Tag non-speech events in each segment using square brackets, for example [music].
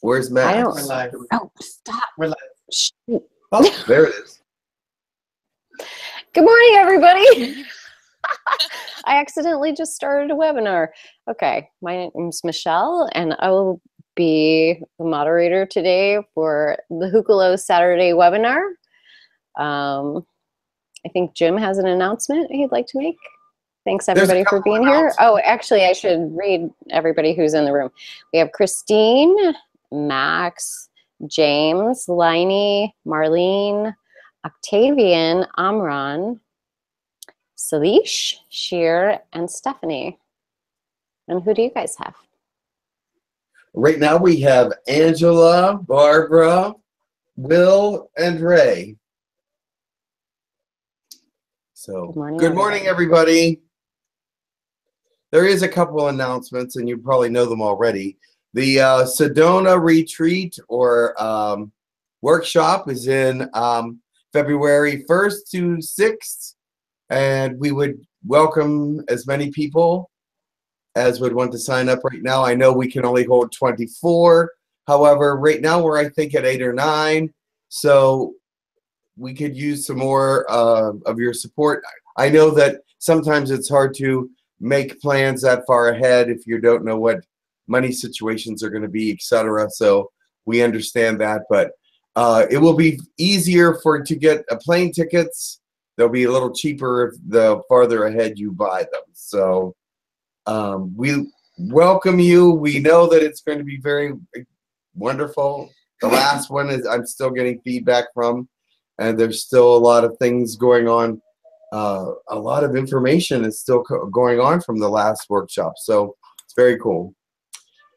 Where's I Matt? don't- We're live. Oh, stop. We're live. Shoot. Oh, [laughs] there it is. Good morning, everybody. [laughs] [laughs] I accidentally just started a webinar. Okay, my name's Michelle, and I will be the moderator today for the Hucolo Saturday webinar. Um, I think Jim has an announcement he'd like to make. Thanks, everybody, for being here. Oh, actually, I should read everybody who's in the room. We have Christine, Max, James, Liney, Marlene, Octavian, Amran, Salish, Sheer, and Stephanie. And who do you guys have? Right now we have Angela, Barbara, Will, and Ray. So, Good morning, good morning, everybody. There is a couple announcements, and you probably know them already. The uh, Sedona retreat or um, workshop is in um, February 1st to 6th, and we would welcome as many people as would want to sign up right now. I know we can only hold 24. However, right now we're, I think, at eight or nine. So we could use some more uh, of your support. I know that sometimes it's hard to make plans that far ahead if you don't know what money situations are going to be, etc. So we understand that, but uh, it will be easier for to get uh, plane tickets. They'll be a little cheaper if the farther ahead you buy them. So um, we welcome you. We know that it's going to be very wonderful. The last one is I'm still getting feedback from, and there's still a lot of things going on. Uh, a lot of information is still going on from the last workshop, so it's very cool.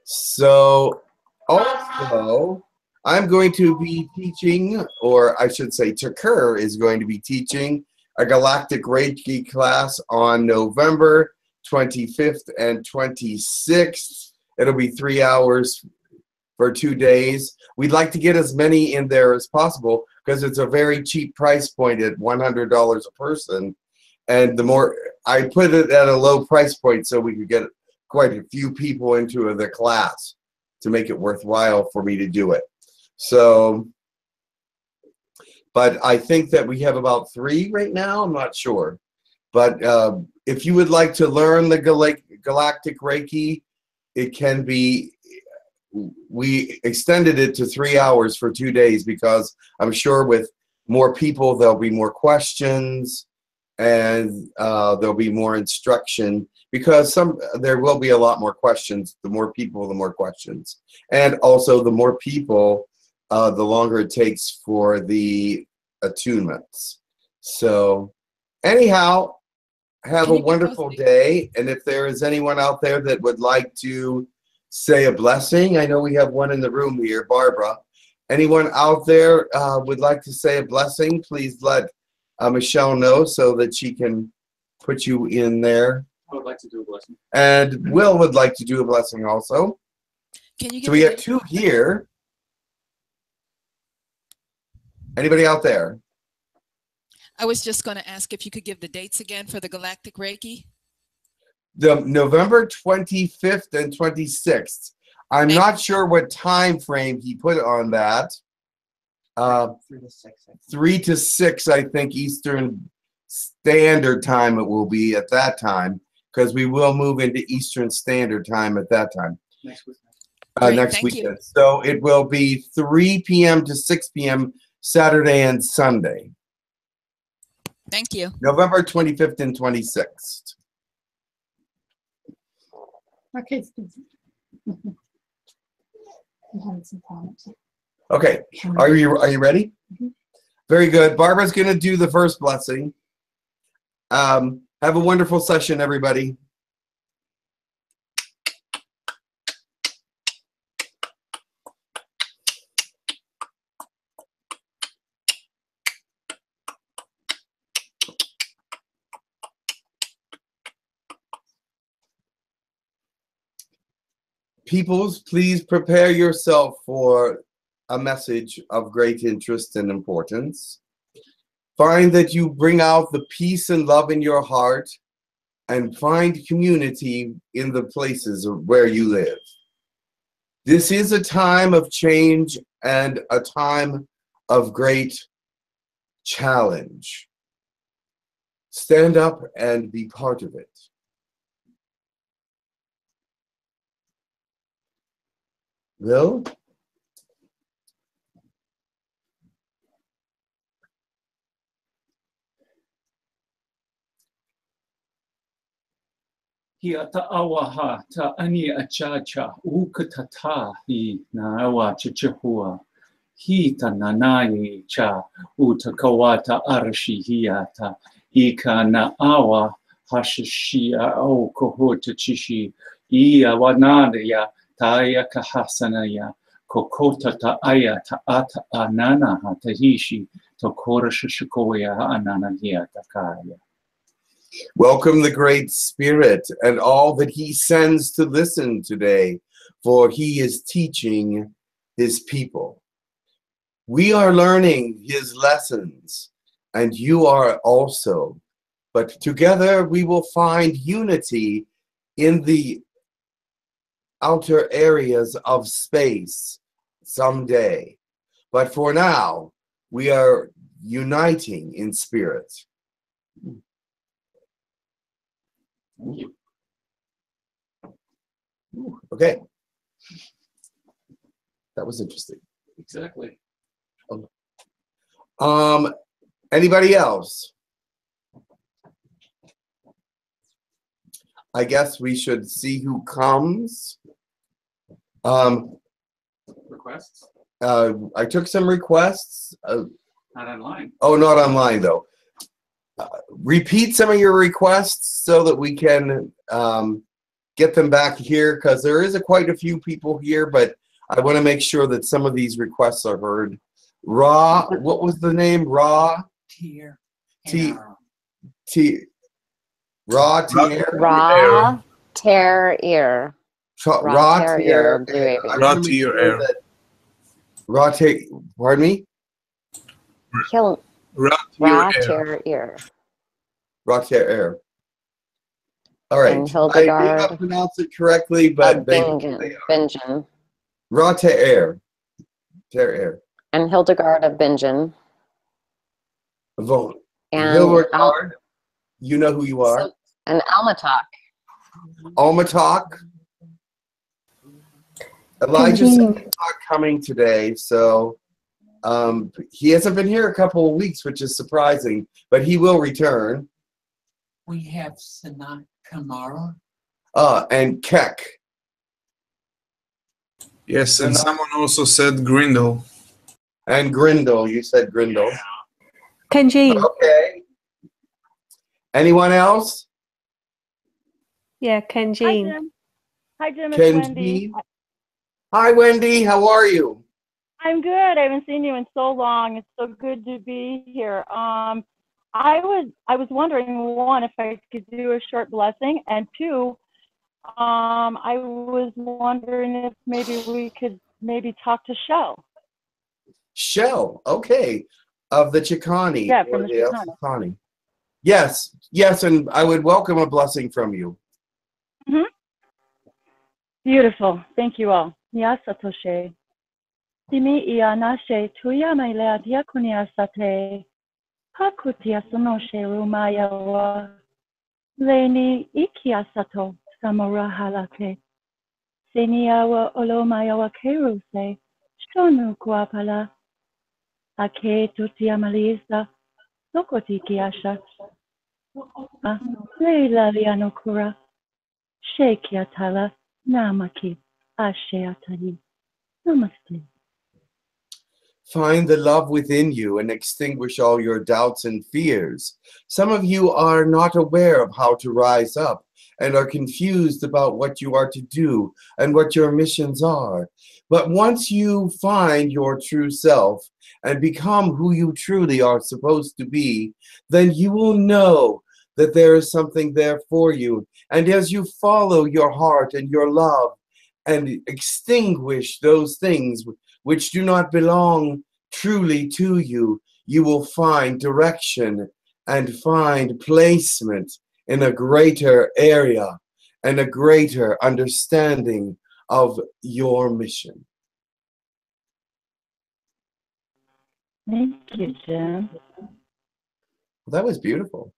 So, also, I'm going to be teaching, or I should say, Takur is going to be teaching a Galactic Reiki class on November 25th and 26th. It'll be three hours for two days. We'd like to get as many in there as possible because it's a very cheap price point at $100 a person. And the more I put it at a low price point so we could get quite a few people into the class to make it worthwhile for me to do it. So, but I think that we have about three right now. I'm not sure. But uh, if you would like to learn the Gal- Galactic Reiki, it can be. We extended it to three hours for two days because I'm sure with more people there'll be more questions and uh, there'll be more instruction because some there will be a lot more questions. The more people, the more questions, and also the more people, uh, the longer it takes for the attunements. So, anyhow, have a you get those wonderful day. And if there is anyone out there that would like to say a blessing, I know we have one in the room here, Barbara. Anyone out there uh, would like to say a blessing, please let uh, Michelle know so that she can put you in there. I would like to do a blessing. And Will would like to do a blessing also. Can you So we have two here. Anybody out there? I was just going to ask if you could give the dates again for the Galactic Reiki. The November 25th and 26th. I'm Thank not sure what time frame he put on that. Uh, Three to six. Three to six, I think Eastern Standard Time it will be at that time because we will move into Eastern Standard Time at that time Next week. uh, Great, next thank you. weekend. So it will be 3 p.m. to 6 p.m. Saturday and Sunday, Thank you. November 25th and 26th. Okay. I'm having some problems. Okay, are you are you ready? Mhm. Very good. Barbara's going to do the first blessing. Um, have a wonderful session, everybody. Peoples, please prepare yourself for a message of great interest and importance. Find that you bring out the peace and love in your heart and find community in the places where you live. This is a time of change and a time of great challenge. Stand up and be part of it. Will? Hi ata'awaha ta ani achacha ukatata hi naawa chichihua. Hi ta nanai cha utakawata hiata. Ika naawa hashishia au kohota chishi. Ia wanadaya taya kahasanaya. Kokota ta ata anana hatahishi. Tokora shishikoya anana hiatakaya. Welcome the Great Spirit and all that He sends to listen today, for He is teaching His people. We are learning His lessons, and you are also. But together we will find unity in the outer areas of space someday. But for now, we are uniting in spirit. Thank you. Okay. That was interesting. Exactly. Um, anybody else? I guess we should see who comes. Um, Requests? uh, I took some requests. Uh, Not online. oh, not online though. Uh, repeat some of your requests so that we can um, get them back here because there is a, quite a few people here, but I want to make sure that some of these requests are heard. Raw, what was the name? Raw Tier. T T Raw Tier Raw tear ear. Tra- Raw Raw Tier Tier Air Blue Avian. Raw wanna make Tier sure Air. that- Raw Tier, pardon me? He'll Rat raw your air. tear ear. Raw Tier Air. All right. And I may Hildegard not pronounce it correctly, but they, Bingen. they Bingen. Raw Tier Air. Tier Air. And Hildegard of Bingen. Von. And Al- Hildegard, you know who you are. so- and Almatok. Almatok. Elijah said Convening. he's not coming today, so um, he hasn't been here a couple of weeks, which is surprising, but he will return. We have Sanat Kumara. Uh, and Keck. Yes, and And someone also said Grindal. And Grindal. You said Grindal. Kenji. Okay. Anyone else? Yeah, Hi, Kenji. Jim. Hi, Jim. It's Ken Wendy. Hi, Wendy. How are you? I'm good. I haven't seen you in so long. It's so good to be here. Um, I was I was wondering one if I could do a short blessing, and two, um, I was wondering if maybe we could maybe talk to Shell. Shell. Okay. Of the Chicani. Yeah, from the El Chicani. Yes. Yes, and I would welcome a blessing from you. Beautiful. Thank you all. Ya Satoshe. Timi ia nashe tuya mailea diakonia sate. Hakutia sonoshe rumaya wa. Leni ikia sato samora halate. Seniawa olomaya wa keruse. Shonu kuapala. Ake tutia malisa. Sokoti kiasha. Leila lianokura. Shekiatala. Namaki Asheatani. Namaste. Find the love within you and extinguish all your doubts and fears. Some of you are not aware of how to rise up and are confused about what you are to do and what your missions are. But once you find your true self and become who you truly are supposed to be, then you will know that there is something there for you. And as you follow your heart and your love and extinguish those things which do not belong truly to you, you will find direction and find placement in a greater area and a greater understanding of your mission. Thank you, Jim. Well, That was beautiful.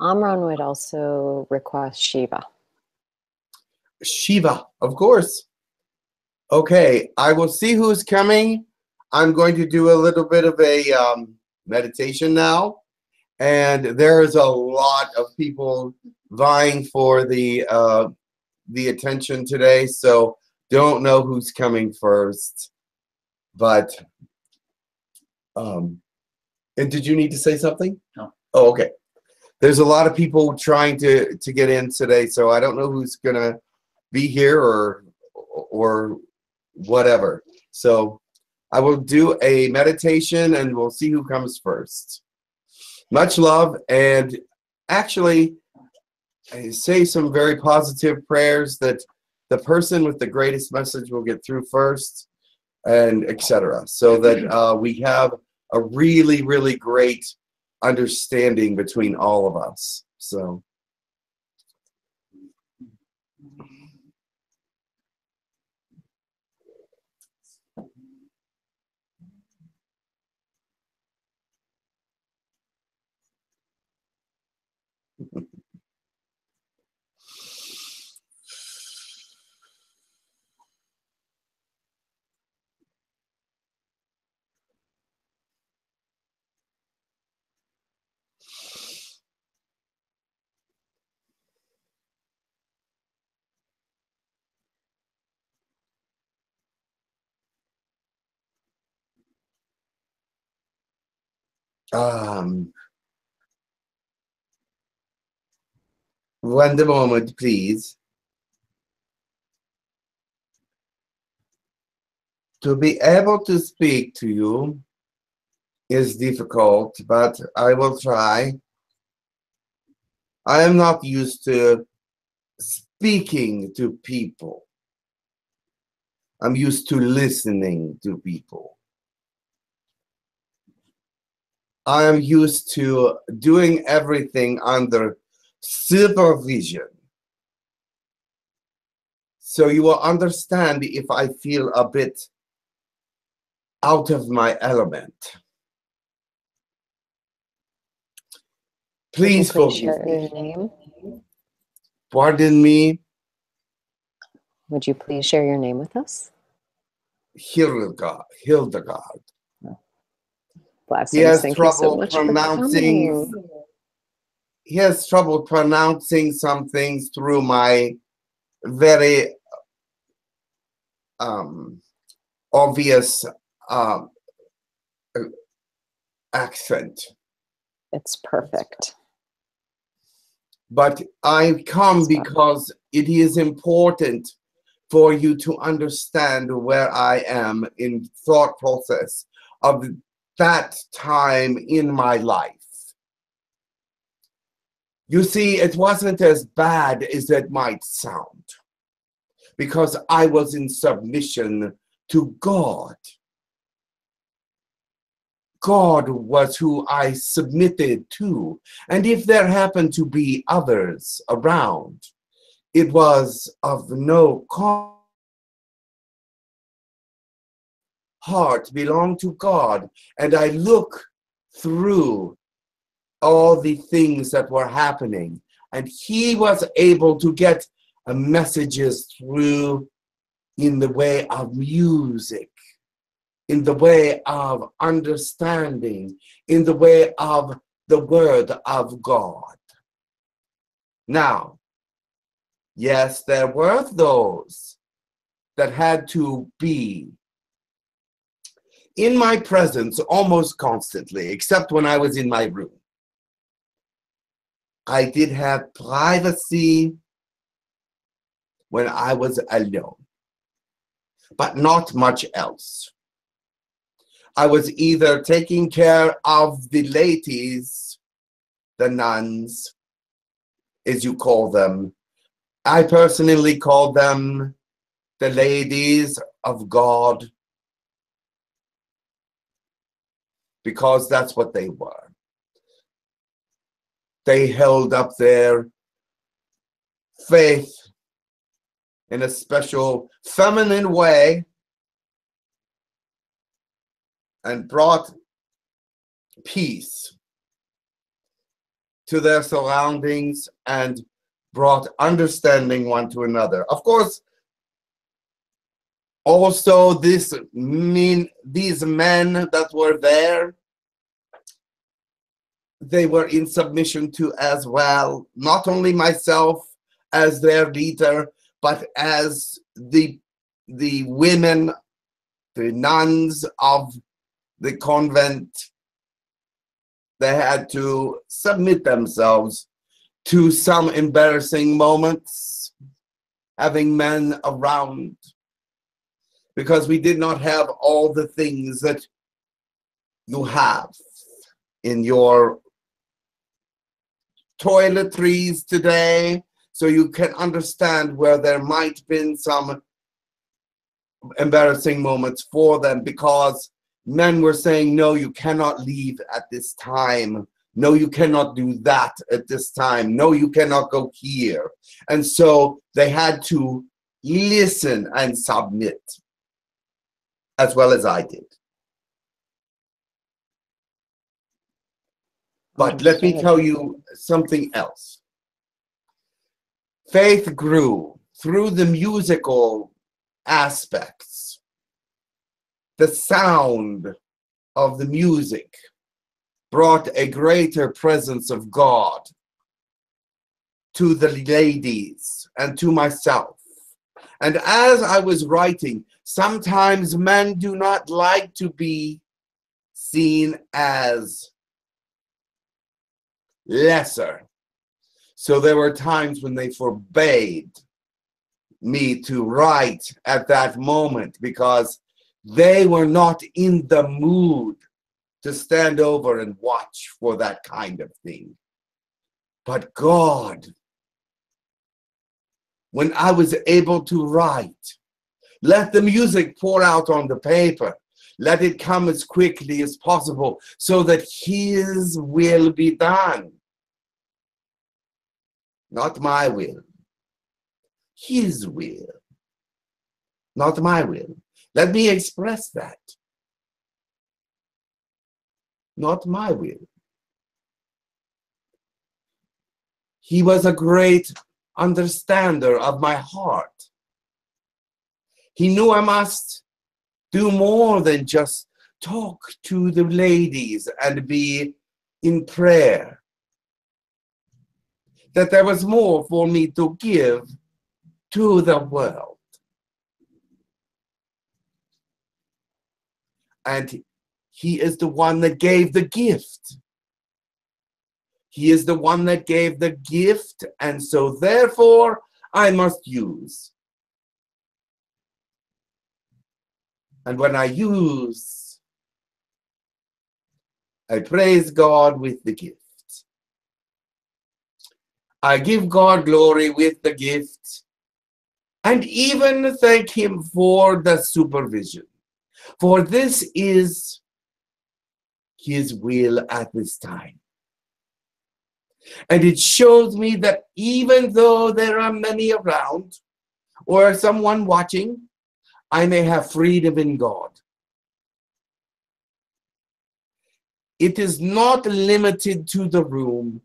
Amron would also request Shiva. Shiva, of course. Okay, I will see who's coming. I'm going to do a little bit of a um, meditation now. And there is a lot of people vying for the uh, the attention today, so don't know who's coming first. But um, and did you need to say something? No. Oh, okay. There's a lot of people trying to to get in today, so I don't know who's gonna be here or or whatever. So I will do a meditation and we'll see who comes first. Much love and actually I say some very positive prayers that the person with the greatest message will get through first and etc. So that uh, we have a really, really great understanding between all of us. So Um, one moment, please. To be able to speak to you is difficult, but I will try. I am not used to speaking to people. I'm used to listening to people. I am used to doing everything under supervision. So you will understand if I feel a bit out of my element. Please Can you please forgive me. your name. Pardon me, Would you please share your name with us? Hildegard. Hildegard. Blessings. has Thank so trouble much pronouncing- He has trouble pronouncing some things through my very um, obvious um, uh, accent. It's perfect. But I come because it is important for you to understand where I am in thought process of that time in my life. You see, it wasn't as bad as it might sound because I was in submission to God. God was who I submitted to. And if there happened to be others around, it was of no cause. Heart belonged to God, and I look through all the things that were happening, and He was able to get messages through in the way of music, in the way of understanding, in the way of the Word of God. Now, yes, there were those that had to be in my presence almost constantly, except when I was in my room. I did have privacy when I was alone, but not much else. I was either taking care of the ladies, the nuns, as you call them. I personally call them the ladies of God because that's what they were. They held up their faith in a special feminine way and brought peace to their surroundings and brought understanding one to another. Of course, also this mean these men that were there they were in submission to as well not only myself as their leader but as the the women the nuns of the convent. They had to submit themselves to some embarrassing moments having men around because we did not have all the things that you have in your toiletries today so you can understand where there might been some embarrassing moments for them because men were saying no you cannot leave at this time. No you cannot do that at this time. No you cannot go here. And so they had to listen and submit as well as I did. But let me tell you something else. Faith grew through the musical aspects, the sound of the music brought a greater presence of God to the ladies and to myself. And as I was writing, sometimes men do not like to be seen as lesser. So there were times when they forbade me to write at that moment because they were not in the mood to stand over and watch for that kind of thing. But God, when I was able to write, let the music pour out on the paper. Let it come as quickly as possible so that His will be done. Not my will. His will. Not my will. Let me express that. Not my will. He was a great understander of my heart. He knew I must do more than just talk to the ladies and be in prayer. That there was more for me to give to the world. And he is the one that gave the gift. He is the one that gave the gift, and so therefore I must use. And when I use, I praise God with the gift. I give God glory with the gift and even thank Him for the supervision. For this is His will at this time. And it shows me that even though there are many around or someone watching, I may have freedom in God. It is not limited to the room.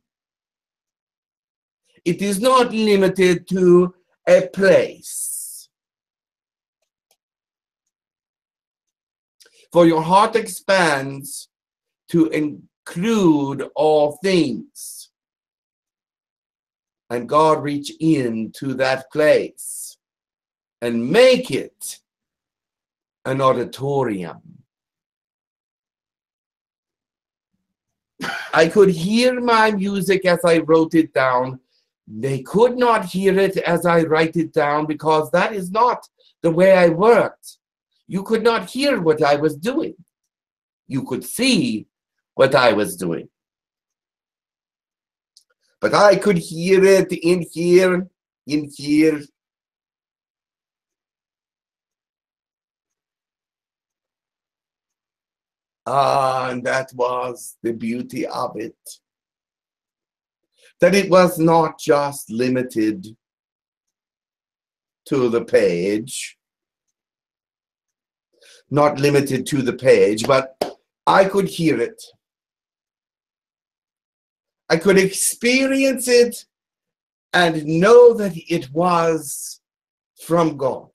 It is not limited to a place. For your heart expands to include all things. And God reach in to that place and make it an auditorium. I could hear my music as I wrote it down. They could not hear it as I write it down because that is not the way I worked. You could not hear what I was doing. You could see what I was doing. But I could hear it in here, in here, Ah, and that was the beauty of it. That it was not just limited to the page. Not limited to the page, but I could hear it. I could experience it and know that it was from God.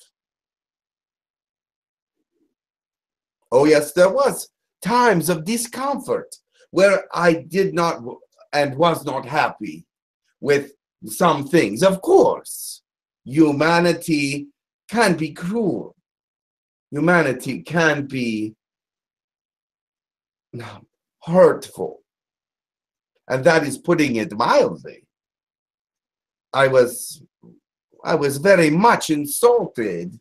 Oh, yes, there was times of discomfort where I did not and was not happy with some things. Of course, humanity can be cruel. Humanity can be hurtful. And that is putting it mildly. I was I was very much insulted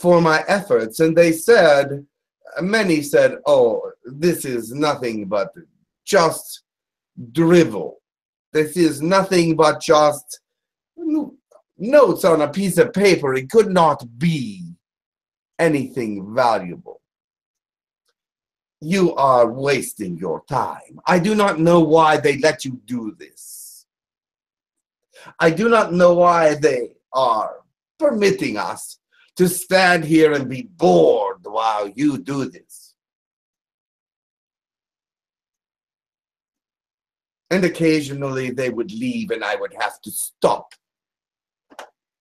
for my efforts and they said many said oh this is nothing but just drivel. This is nothing but just notes on a piece of paper. It could not be anything valuable. You are wasting your time. I do not know why they let you do this. I do not know why they are permitting us to stand here and be bored while you do this. And occasionally they would leave and I would have to stop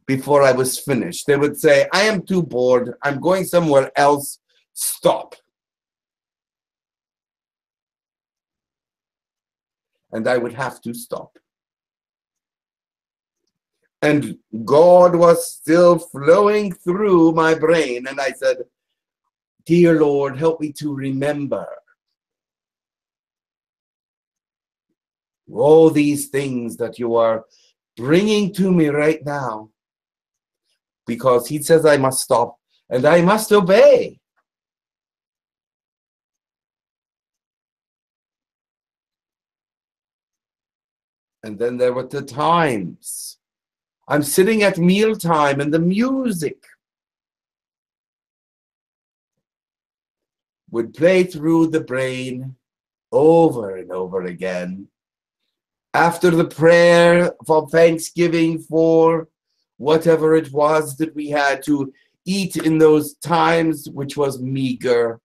before I was finished. They would say, I am too bored. I'm going somewhere else. Stop. And I would have to stop and God was still flowing through my brain. And I said, Dear Lord, help me to remember all these things that you are bringing to me right now. Because He says I must stop and I must obey. And then there were the times I'm sitting at mealtime and the music would play through the brain over and over again. After the prayer for thanksgiving for whatever it was that we had to eat in those times, which was meager.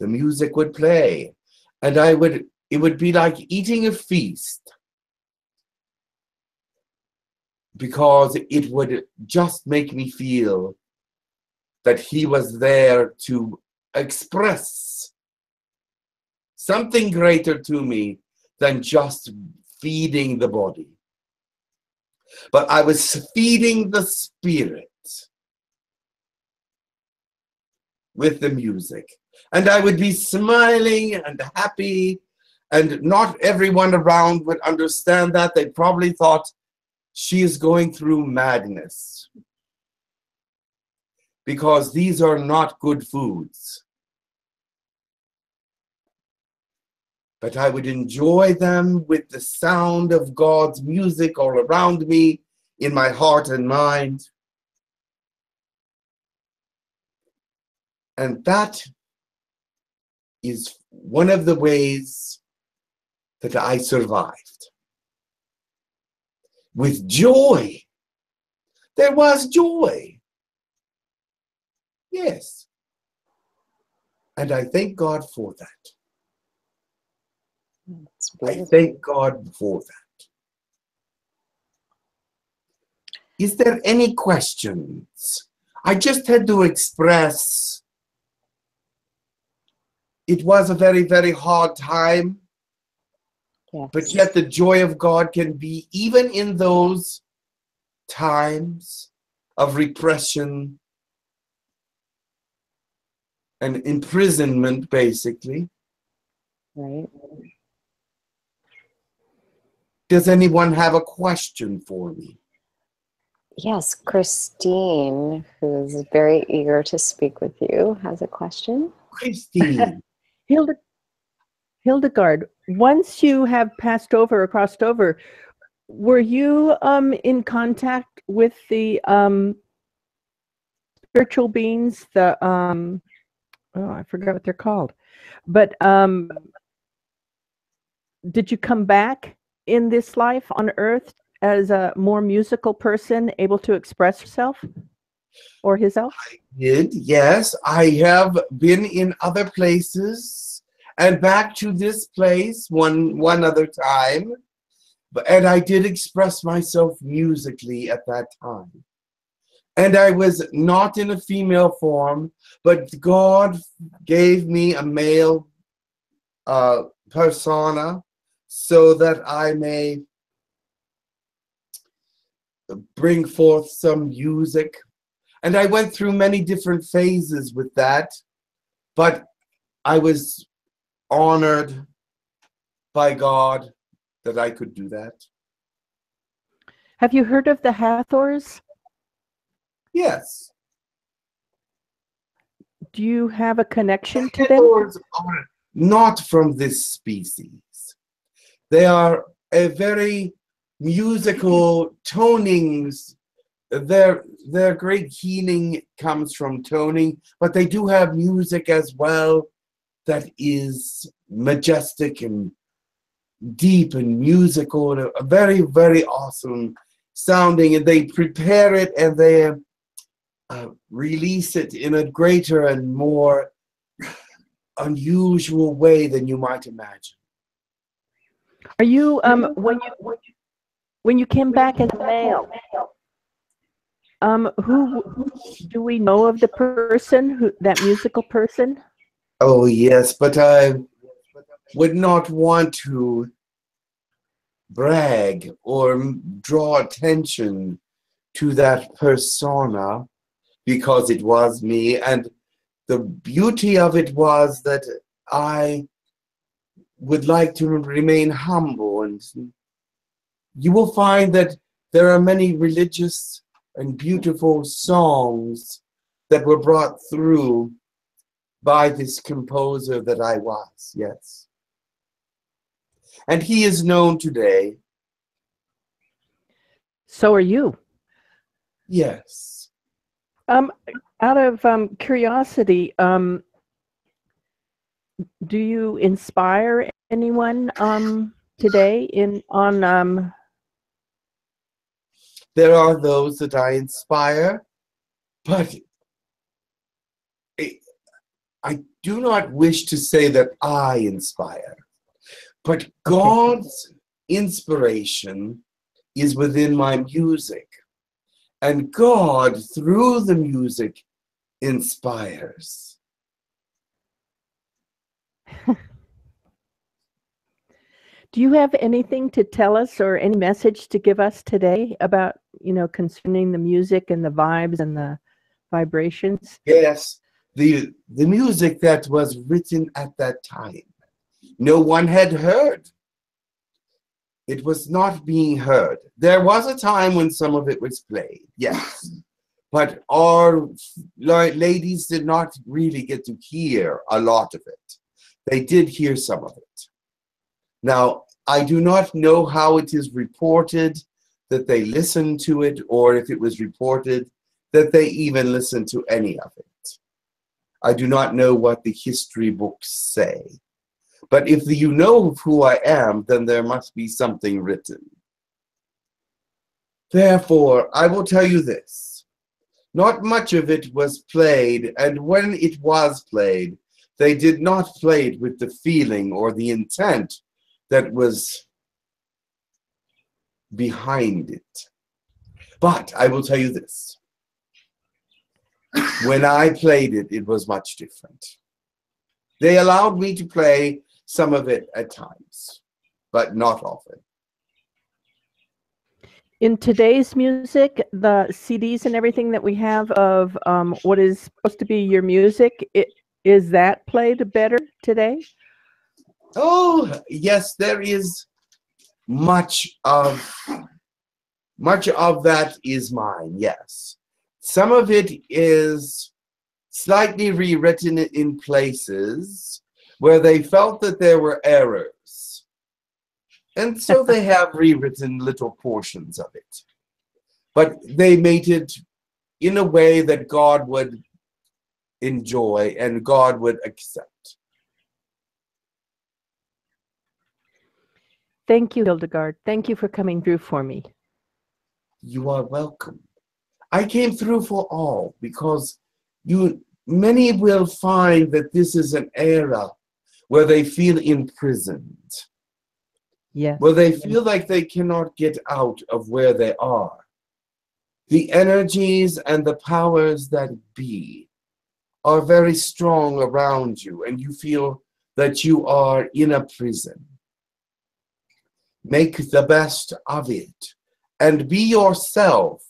The music would play, and I would it would be like eating a feast because it would just make me feel that he was there to express something greater to me than just feeding the body. But I was feeding the spirit with the music. And I would be smiling and happy and not everyone around would understand that. They probably thought she is going through madness because these are not good foods. But I would enjoy them with the sound of God's music all around me in my heart and mind. And that is one of the ways that I survived. With joy. There was joy. Yes. And I thank God for that. I thank God for that. Is there any questions? I just had to express it was a very, very hard time Yes. But yet the joy of God can be even in those times of repression and imprisonment, basically. Right. Does anyone have a question for me? Yes, Christine, who's very eager to speak with you, has a question. Christine. [laughs] Hilda, Hildegard, once you have passed over or crossed over, were you um, in contact with the um, spiritual beings? The um, oh, I forgot what they're called, but um, did you come back in this life on earth as a more musical person able to express herself or himself? did yes. I have been in other places and back to this place one one other time. But and i did express myself musically at that time and i was not in a female form but god gave me a male uh persona so that i may bring forth some music and I went through many different phases with that, but I was honored by God that I could do that. Have you heard of the Hathors? Yes. Do you have a connection to them? Are not from this species. They are a very musical tonings their their great healing comes from toning, but they do have music as well that is majestic and deep and musical and very very awesome sounding. And they prepare it and they uh, release it in a greater and more unusual way than you might imagine. Are you um when you when you came back as male? Um, who, who do we know of the person who that musical person? Oh yes, but I would not want to brag or draw attention to that persona because it was me and the beauty of it was that I would like to remain humble and you will find that there are many religious and beautiful songs that were brought through by this composer that I was, yes. And he is known today, So are you. yes. Um, out of um, curiosity, um, do you inspire anyone um, today in on um, There are those that I inspire, but I- I do not wish to say that I inspire, but God's inspiration is within my music. And God, through the music, inspires. [laughs] Do you have anything to tell us or any message to give us today about, you know, concerning the music and the vibes and the vibrations? Yes, the the music that was written at that time, no one had heard. It was not being heard. There was a time when some of it was played, yes, [laughs] but our ladies did not really get to hear a lot of it. They did hear some of it. Now, I do not know how it is reported that they listened to it, or if it was reported that they even listened to any of it. I do not know what the history books say. But if you know who I am, then there must be something written. Therefore, I will tell you this. Not much of it was played, and when it was played, they did not play it with the feeling or the intent that was behind it. But I will tell you this when I played it, it was much different. They allowed me to play some of it at times, but not often. In today's music, the CDs and everything that we have of um, what is supposed to be your music, it, is that played better today? Oh, yes, there is much of much of that is mine, yes. Some of it is slightly rewritten in places where they felt that there were errors. And so they [laughs] have rewritten little portions of it. But they made it in a way that God would enjoy and God would accept. Thank you, Hildegard. Thank you for coming through for me. You are welcome. I came through for all because you many will find that this is an era where they feel imprisoned, Yes. where they feel like they cannot get out of where they are. The energies and the powers that be are very strong around you, and you feel that you are in a prison. Make the best of it and be yourself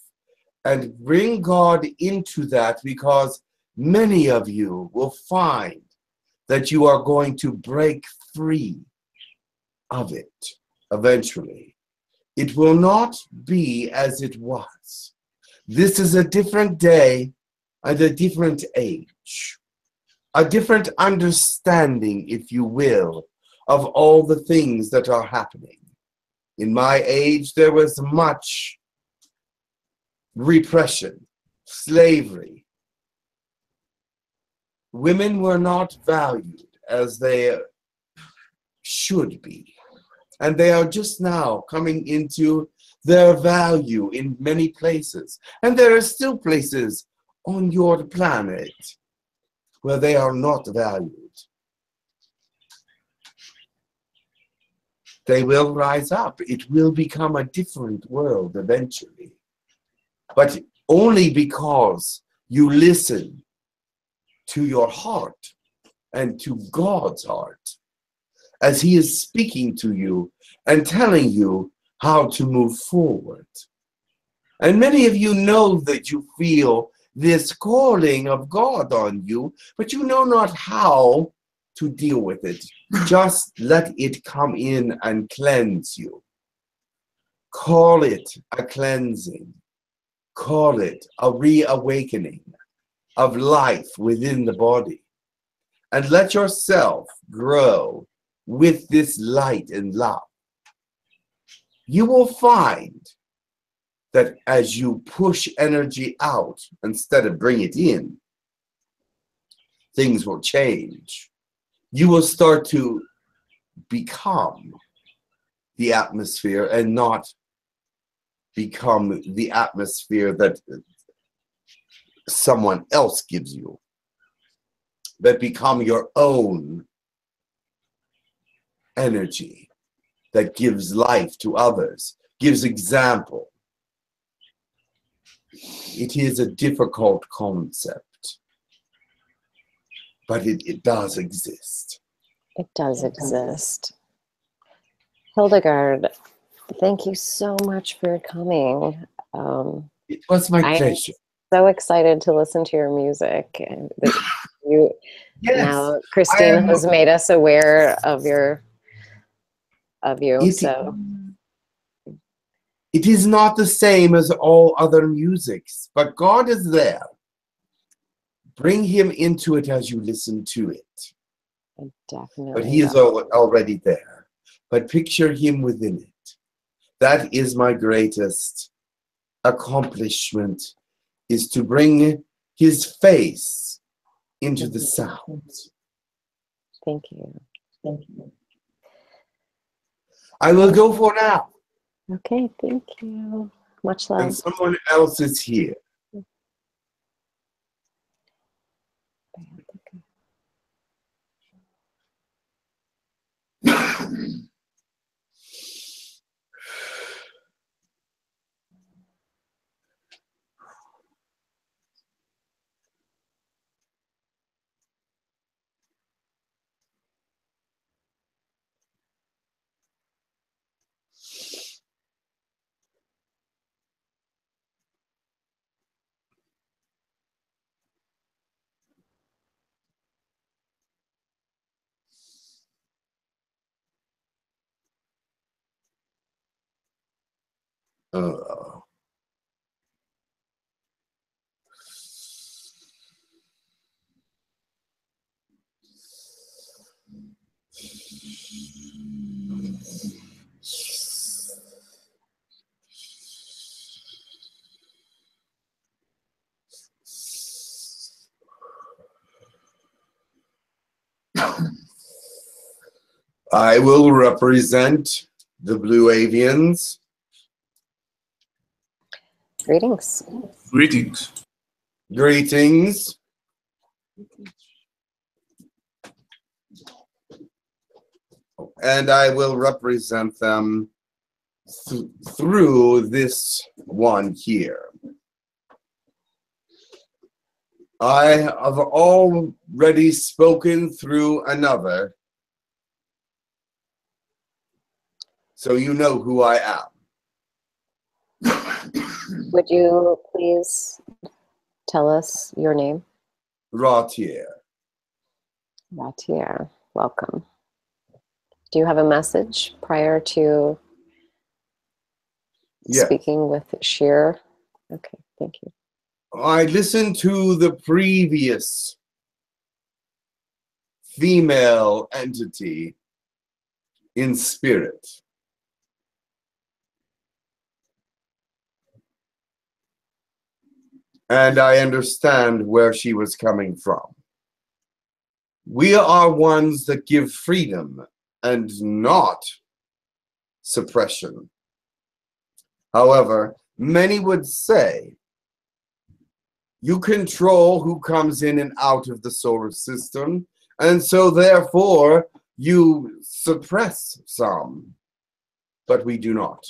and bring God into that because many of you will find that you are going to break free of it eventually. It will not be as it was. This is a different day and a different age, a different understanding, if you will, of all the things that are happening. In my age, there was much repression, slavery. Women were not valued as they should be. And they are just now coming into their value in many places. And there are still places on your planet where they are not valued. They will rise up. It will become a different world eventually. But only because you listen to your heart and to God's heart as He is speaking to you and telling you how to move forward. And many of you know that you feel this calling of God on you, but you know not how to deal with it. Just let it come in and cleanse you. Call it a cleansing. Call it a reawakening of life within the body. And let yourself grow with this light and love. You will find that as you push energy out instead of bring it in, things will change. You will start to become the atmosphere and not become the atmosphere that someone else gives you, but become your own energy that gives life to others, gives example. It is a difficult concept, but it, it does exist. It does exist. Hildegard, thank you so much for coming. Um, It was my I- pleasure. So excited to listen to your music. and [laughs] You Yes. now Christine has made us aware of your of you. It- So It is not the same as all other musics, but God is there. Bring him into it as you listen to it. I definitely But he is al- already there. But picture him within it. That is my greatest accomplishment is to bring his face into the sound. Thank you. Thank you. I will go for now. Okay, thank you. Much love. And love. someone else is here. [laughs] I will represent the Blue Avians. Greetings. Greetings. Greetings. And I will represent them th- through this one here. I have already spoken through another, so you know who I am. Would you please tell us your name? Ra-Tear-Eir. Ra-Tear-Eir, welcome. Do you have a message prior to Yes. speaking with Sheer? Okay, thank you. I listened to the previous female entity in spirit. And I understand where she was coming from. We are ones that give freedom and not suppression. However, many would say you control who comes in and out of the solar system, and so therefore you suppress some, but we do not.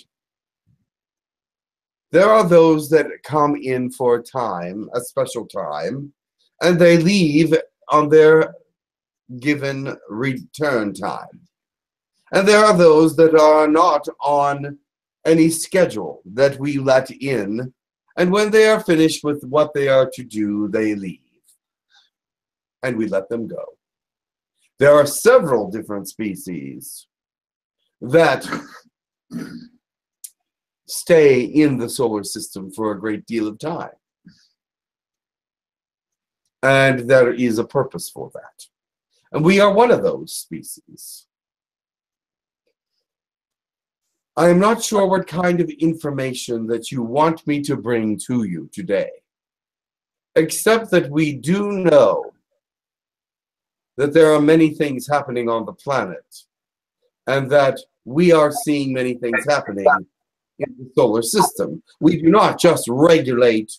There are those that come in for a time, a special time, and they leave on their given return time. And there are those that are not on any schedule that we let in and when they are finished with what they are to do, they leave. And we let them go. There are several different species that stay in the solar system for a great deal of time. And there is a purpose for that. And we are one of those species. I am not sure what kind of information that you want me to bring to you today, except that we do know that there are many things happening on the planet, and that we are seeing many things happening in the solar system. We do not just regulate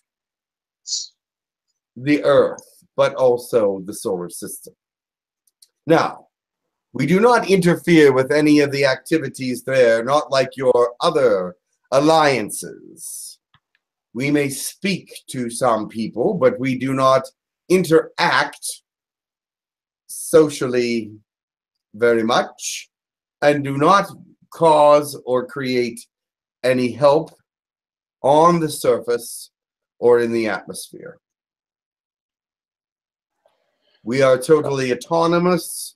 the Earth, but also the solar system. Now, we do not interfere with any of the activities there, not like your other alliances. We may speak to some people, but we do not interact socially very much and do not cause or create any help on the surface or in the atmosphere. We are totally autonomous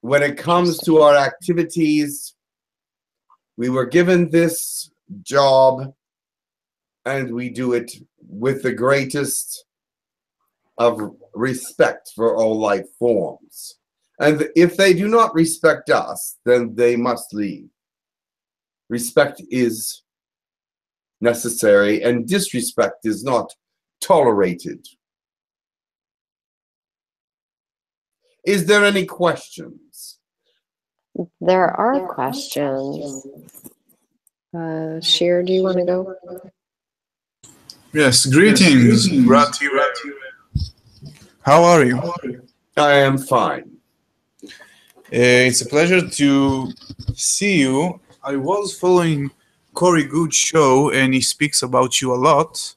when it comes to our activities, we were given this job and we do it with the greatest of respect for all life forms. And if they do not respect us, then they must leave. Respect is necessary and disrespect is not tolerated. Is there any questions? There are questions. Uh, Sheer, do you want to go? Yes, greetings, Rati. How are you? I am fine. Uh, it's a pleasure to see you. I was following Corey Goode's show, and he speaks about you a lot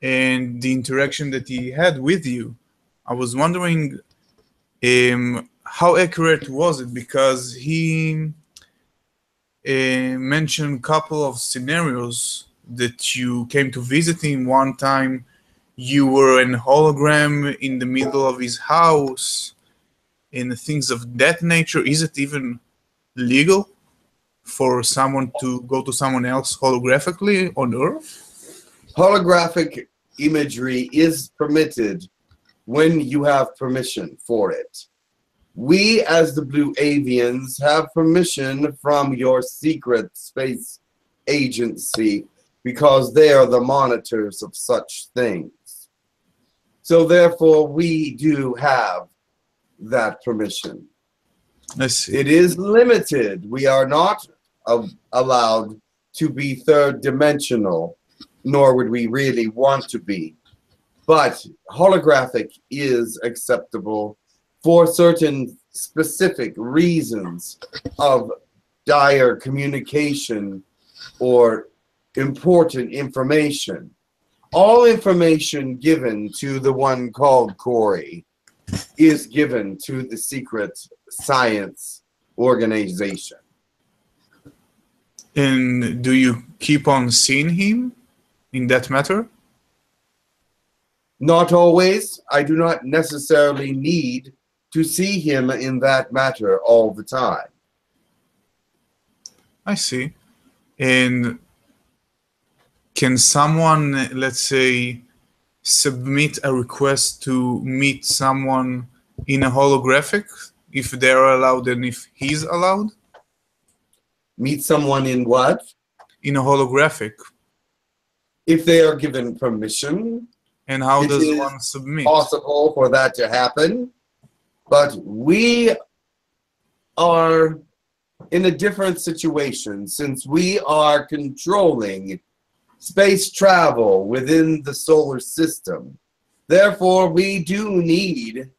and the interaction that he had with you. I was wondering um, how accurate was it? Because he uh, mentioned a couple of scenarios that you came to visit him. One time you were in hologram in the middle of his house and things of that nature. Is it even legal for someone to go to someone else holographically on earth Holographic imagery is permitted when you have permission for it. We, as the Blue Avians, have permission from your secret space agency because they are the monitors of such things. So, therefore, we do have that permission. It is limited. We are not allowed to be third dimensional, nor would we really want to be. But holographic is acceptable for certain specific reasons of dire communication or important information. All information given to the one called Corey is given to the secret science organization. And do you keep on seeing him in that matter? Not always. I do not necessarily need to see him in that matter all the time. I see. And can someone, let's say, submit a request to meet someone in a holographic if they're allowed and if he's allowed? Meet someone in what? In a holographic. If they are given permission, And how does one submit? possible for that to happen. But we are in a different situation since we are controlling space travel within the solar system. Therefore, we do need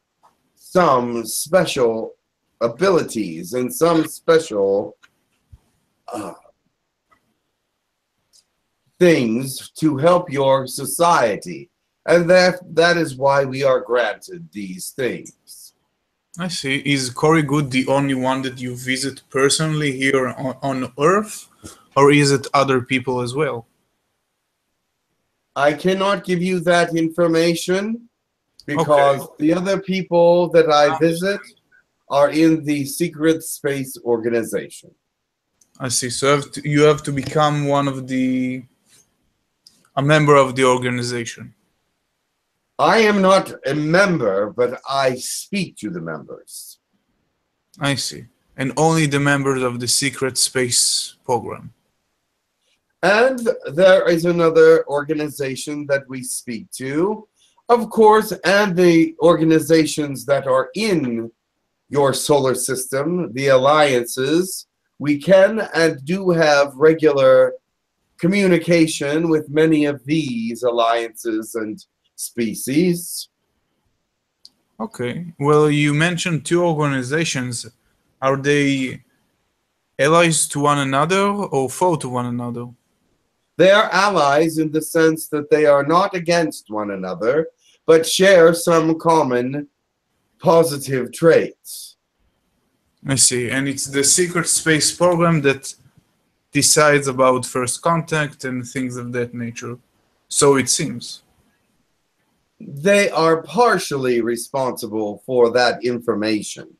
some special abilities and some special uh, things to help your society. And that that is why we are granted these things. I see. Is Corey Goode the only one that you visit personally here on, on Earth? Or is it other people as well? I cannot give you that information because the other people that I visit are in the secret space organization. I see. So you have to, you have to become one of the a member of the organization. I am not a member, but I speak to the members. I see. And only the members of the secret space program. And there is another organization that we speak to, of course, and the organizations that are in your solar system, the alliances. We can and do have regular communication with many of these alliances and species. Okay. Well, you mentioned two organizations. Are they allies to one another or foe to one another? They are allies in the sense that they are not against one another, but share some common positive traits. I see. And it's the secret space program that decides about first contact and things of that nature. So it seems. They are partially responsible for that information.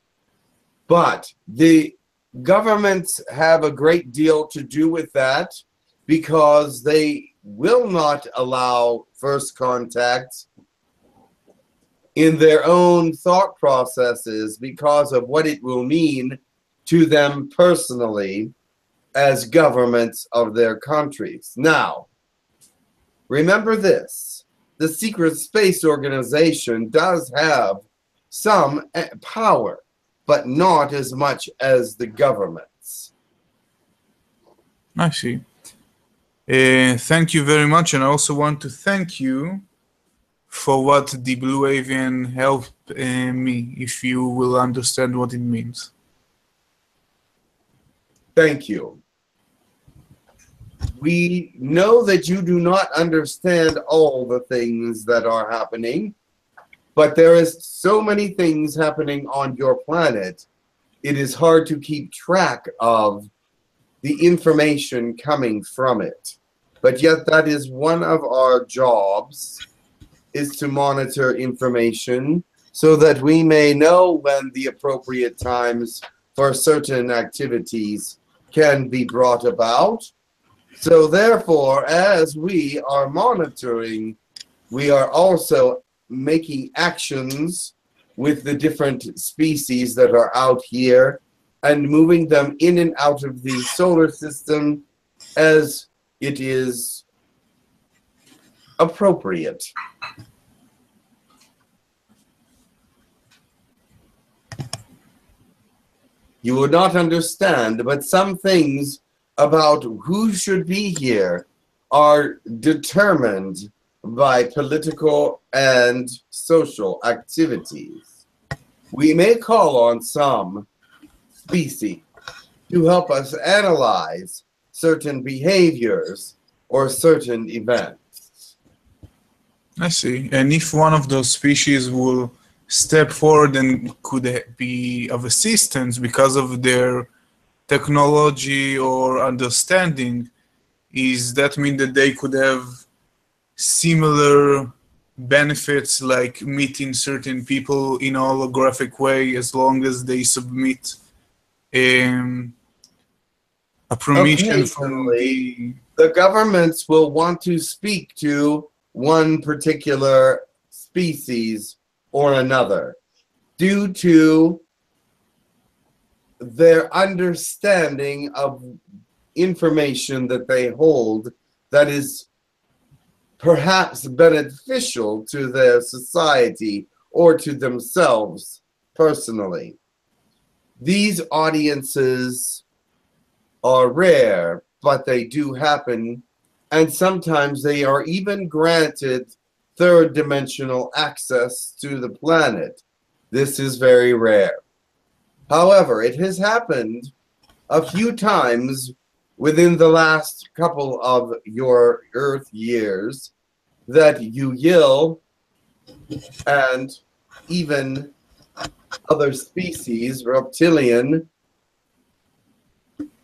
But the governments have a great deal to do with that because they will not allow first contact in their own thought processes because of what it will mean to them personally as governments of their countries. Now, remember this the Secret Space Organization does have some power, but not as much as the governments. I see. Uh, thank you very much, and I also want to thank you for what the Blue Avian helped uh, me, if you will understand what it means. Thank you. We know that you do not understand all the things that are happening, but there is so many things happening on your planet. It is hard to keep track of the information coming from it. But yet that is one of our jobs is to monitor information so that we may know when the appropriate times for certain activities can be brought about. So, therefore, as we are monitoring, we are also making actions with the different species that are out here and moving them in and out of the solar system as it is appropriate. You will not understand, but some things about who should be here are determined by political and social activities. We may call on some species to help us analyze certain behaviors or certain events. I see. And if one of those species will step forward and could be of assistance because of their technology or understanding, is that mean that they could have similar benefits like meeting certain people in a holographic way as long as they submit um, a permission from the The governments will want to speak to one particular species or another due to their understanding of information that they hold that is perhaps beneficial to their society or to themselves personally. These audiences are rare, but they do happen, and sometimes they are even granted third dimensional access to the planet. This is very rare. However, it has happened a few times within the last couple of your Earth years that Yahyel and even other species, reptilian,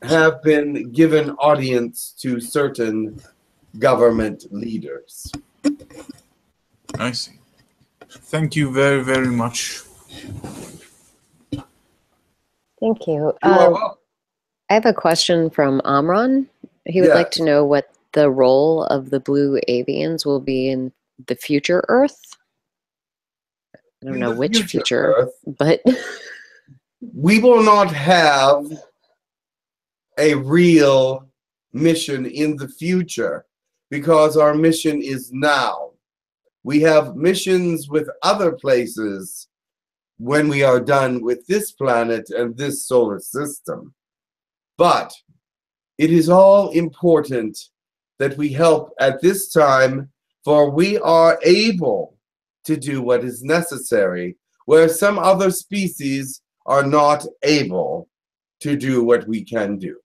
have been given audience to certain government leaders. I see. Thank you very, very much. Thank you. You Uh. I have a question from Amron. He would like to know what the role of the blue avians will be in the future Earth. I don't In know the which future, Earth, but [laughs] we will not have a real mission in the future because our mission is now. We have missions with other places when we are done with this planet and this solar system. But it is all important that we help at this time, for we are able to do what is necessary, where some other species are not able to do what we can do.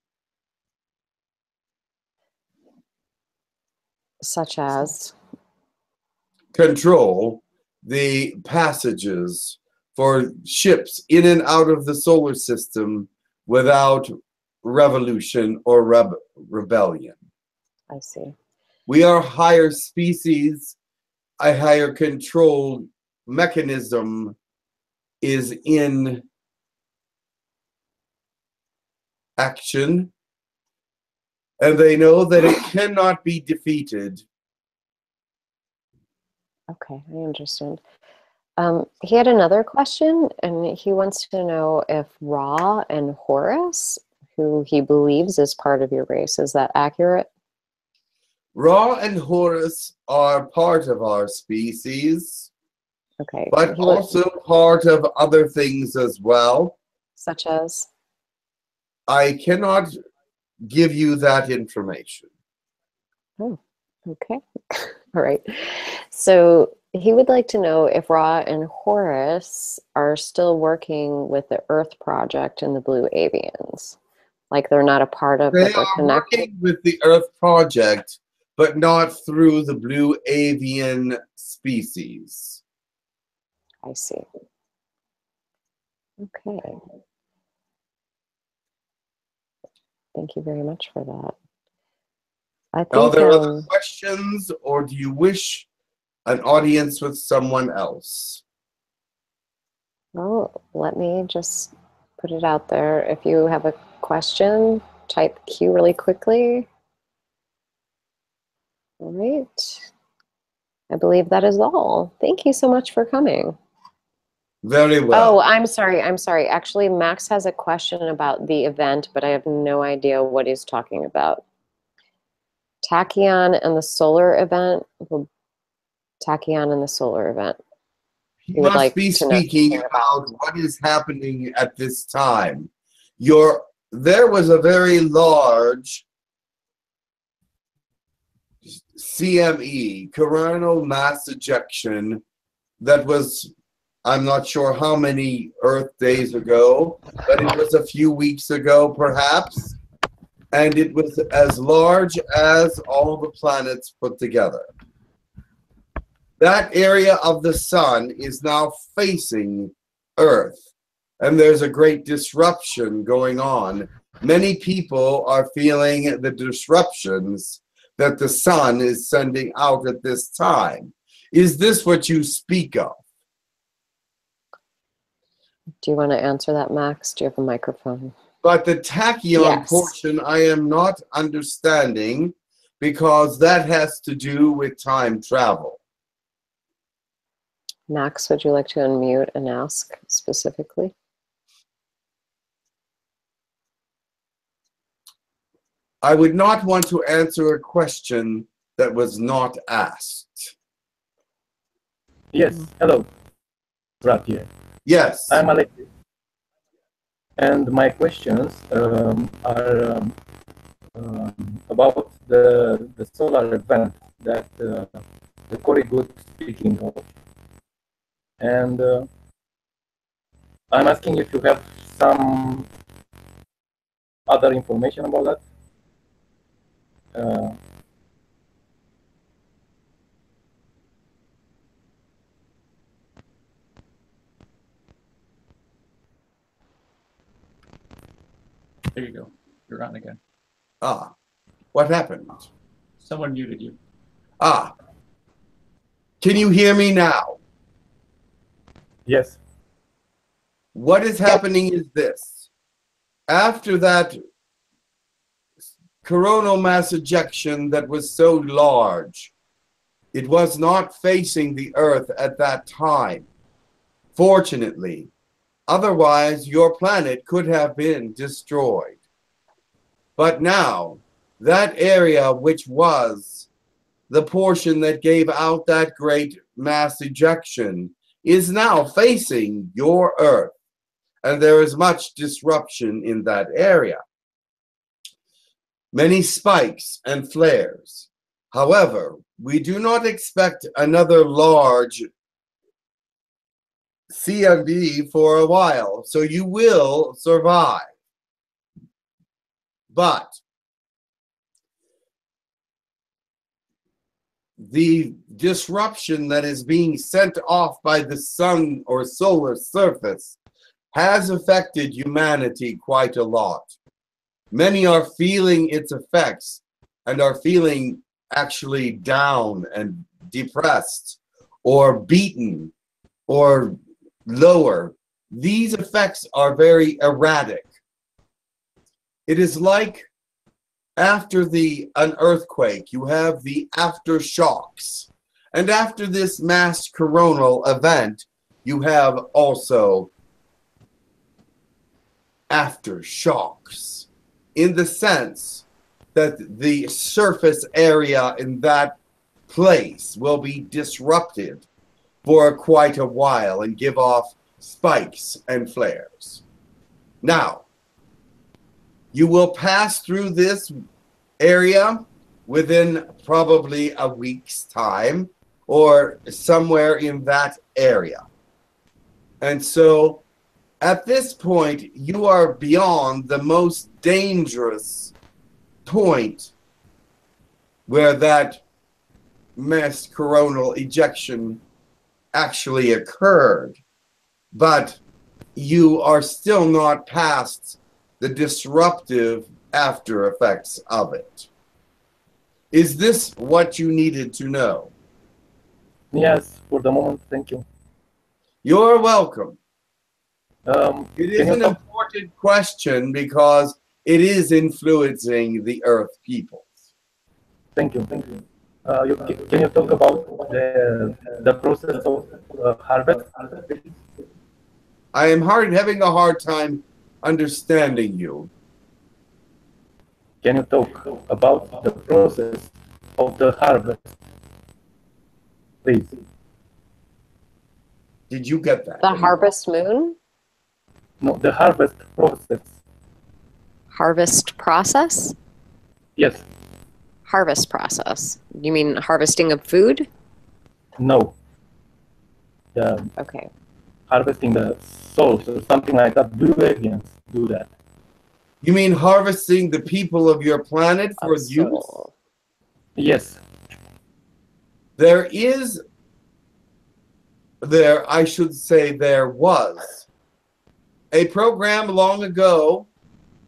Such as Control the passages for ships in and out of the solar system without revolution or reb- rebellion. I see. We are higher species. A higher control mechanism is in action. And they know that it cannot be defeated. Okay, I understand. Um, he had another question, and he wants to know if Ra and Horus, who he believes is part of your race, is that accurate? Ra and Horus are part of our species, Okay. but also part of other things as well. such as I cannot give you that information. Oh, okay. [laughs] All right. So he would like to know if Ra and Horus are still working with the Earth Project and the Blue Avians. Like they're not a part of, They but they're are connected. working with the Earth Project, but not through the blue avian species. I see. Okay. Thank you very much for that. I Are think there other um, questions, or do you wish an audience with someone else? well, let me just put it out there. If you have a question, type Q really quickly. All right. I believe that is all. Thank you so much for coming. Very well. Oh, I'm sorry. I'm sorry. Actually, Max has a question about the event, but I have no idea what he's talking about. Tachyon and the solar event. Well, Tachyon and the solar event. He would must like be speaking about what is happening at this time. your there was a very large CME, coronal mass ejection, that was, I'm not sure how many Earth days ago, but it was a few weeks ago, perhaps. And it was as large as all the planets put together. That area of the sun is now facing Earth, and there's a great disruption going on. Many people are feeling the disruptions that the sun is sending out at this time. Is this what you speak of? Do you want to answer that, Max? Do you have a microphone? But the tachyon Yes. portion I am not understanding because that has to do with time travel. Max, would you like to unmute and ask specifically? I would not want to answer a question that was not asked. Yes, hello. Right here. Yes. I'm Alexis. And my questions um, are um, um, about the, the solar event that uh, the Corey Goode speaking of. And uh, I'm asking if you have some other information about that. Uh, There you go. You're on again. Ah, what happened? Someone muted you. Ah, can you hear me now? yes. What is happening is this. After that coronal mass ejection that was so large, it was not facing the Earth at that time. Fortunately, otherwise, your planet could have been destroyed. But now, that area which was the portion that gave out that great mass ejection is now facing your Earth and there is much disruption in that area. Many spikes and flares. However, we do not expect another large CME for a while, so you will survive. But the disruption that is being sent off by the sun or solar surface has affected humanity quite a lot. Many are feeling its effects and are feeling actually down and depressed or beaten or lower. These effects are very erratic. It is like after the an earthquake, you have the aftershocks. And after this mass coronal event, you have also aftershocks in the sense that the surface area in that place will be disrupted for quite a while and give off spikes and flares. Now, you will pass through this area within probably a week's time or somewhere in that area. And so at this point, you are beyond the most dangerous point where that mass coronal ejection actually occurred. But you are still not past the disruptive after effects of it. Is this what you needed to know? Yes, for the moment, thank you. You're welcome. Um, It is an important question because it is influencing the Earth peoples. Thank you. Thank you. Uh, you ca- can you talk about the, the process of uh, harvest? I am hard having a hard time understanding you. Can you talk about the process of the harvest? Please. Did you get that? The harvest moon? No, the harvest process harvest process? Yes. Harvest process. You mean harvesting of food? No. The Okay. harvesting the souls or something like that. Blue aliens do that. You mean harvesting the people of your planet for Of use? soul. Yes. There is, there, I should say, there was a program long ago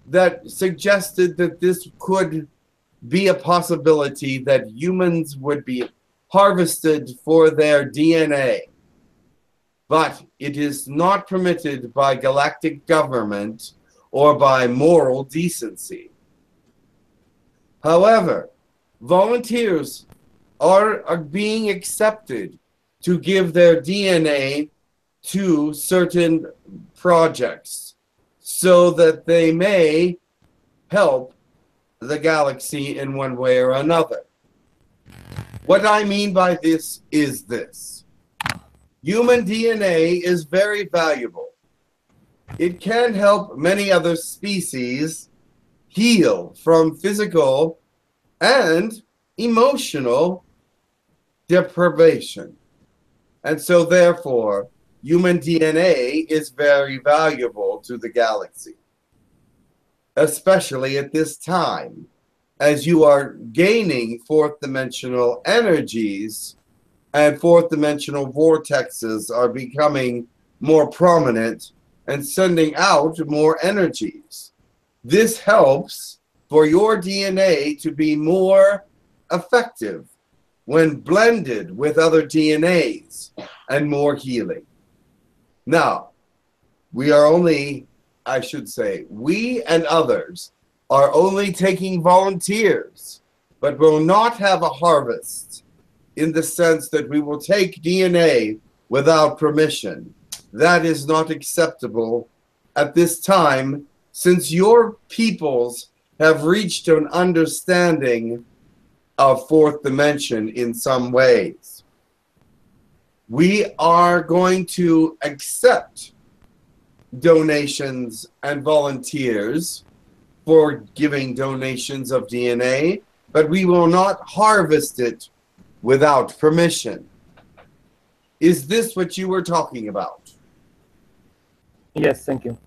that suggested that this could be a possibility that humans would be harvested for their DNA. But it is not permitted by galactic government or by moral decency. However, volunteers are, are being accepted to give their DNA to certain projects so that they may help the galaxy in one way or another. What I mean by this is this human DNA is very valuable. It can help many other species heal from physical and emotional deprivation. And so, therefore, human DNA is very valuable to the galaxy, especially at this time, as you are gaining fourth dimensional energies and fourth dimensional vortexes are becoming more prominent and sending out more energies. This helps for your DNA to be more effective when blended with other DNAs and more healing. Now, we are only, I should say, we and others are only taking volunteers, but will not have a harvest in the sense that we will take DNA without permission. That is not acceptable at this time since your peoples have reached an understanding of fourth dimension in some ways. We are going to accept donations and volunteers for giving donations of DNA, but we will not harvest it without permission. Is this what you were talking about? Yes, thank you.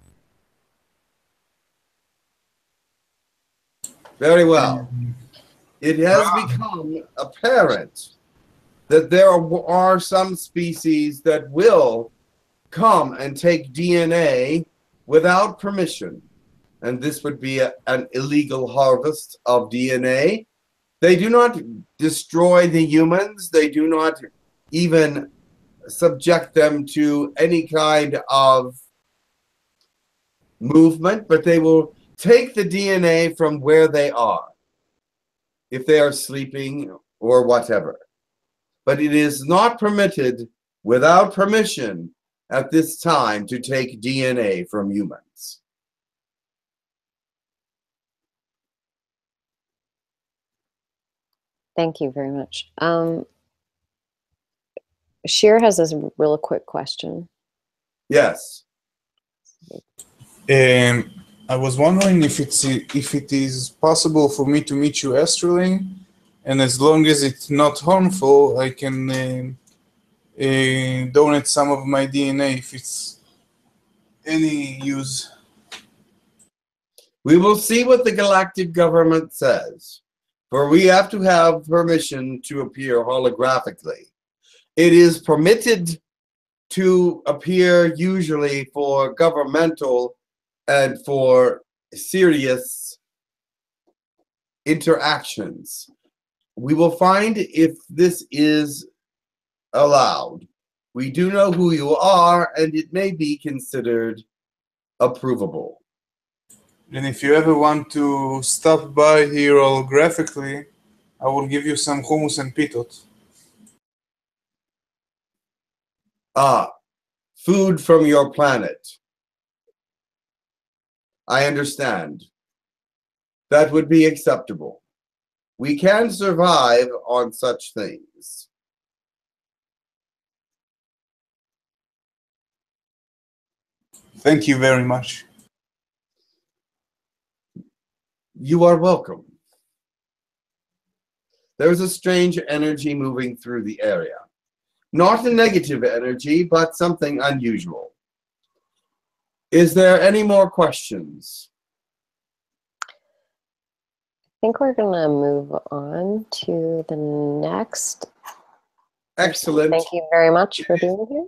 Very well. It has become apparent that there are some species that will come and take DNA without permission. And this would be a- an illegal harvest of DNA. They do not destroy the humans, they do not even subject them to any kind of movement, but they will take the DNA from where they are, if they are sleeping or whatever. But it is not permitted without permission at this time to take DNA from humans. Thank you very much. Um, Sheer has this real quick question. Yes. Um, I was wondering if it's if it is possible for me to meet you astrally, and as long as it's not harmful, I can um, uh, donate some of my DNA if it's any use. We will see what the galactic government says, for we have to have permission to appear holographically. It is permitted to appear usually for governmental and for serious interactions. We will find if this is allowed. We do know who you are, and it may be considered approvable. And if you ever want to stop by here holographically, I will give you some hummus and pita. Ah, food from your planet. I understand. That would be acceptable. We can survive on such things. Thank you very much. You are welcome. There's a strange energy moving through the area. Not a negative energy, but something unusual. Is there any more questions? I think we're gonna move on to the next. Excellent. Thank you very much for being here.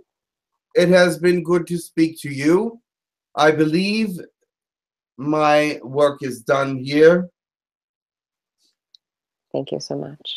It has been good to speak to you. I believe my work is done here. Thank you so much.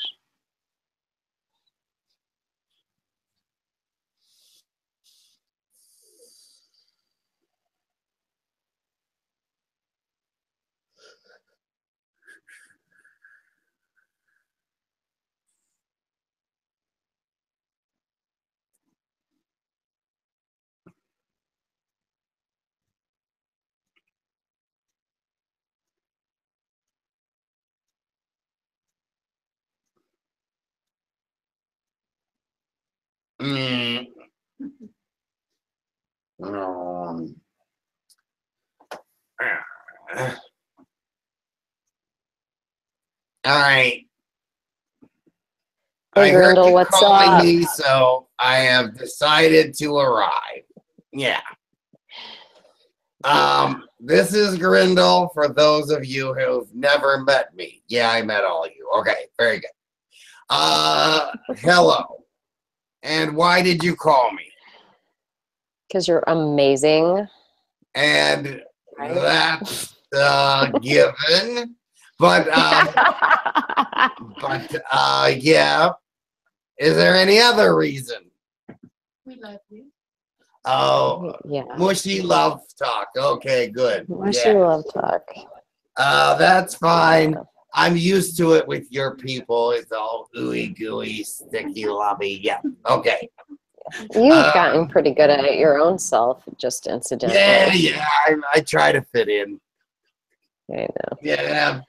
Mm. Um, [sighs] all right. Hey, I heard Grindal, you what's calling up? me, so I have decided to arrive. Yeah. Um, this is Grindal for those of you who've never met me. Yeah, I met all of you. Okay, very good. Uh, hello. And why did you call me? Because you're amazing. And Right. that's [laughs] uh, given. But um, but uh, yeah. Is there any other reason? We love you. Oh, yeah. mushy love talk. Okay, good. Mushy Yeah. love talk? Uh, that's fine. I'm used to it with your people. It's all ooey gooey, sticky lovey. Yeah. Okay. You've Uh, gotten pretty good at it your own self, just incidentally. Yeah, yeah. I, I try to fit in. I know. Yeah.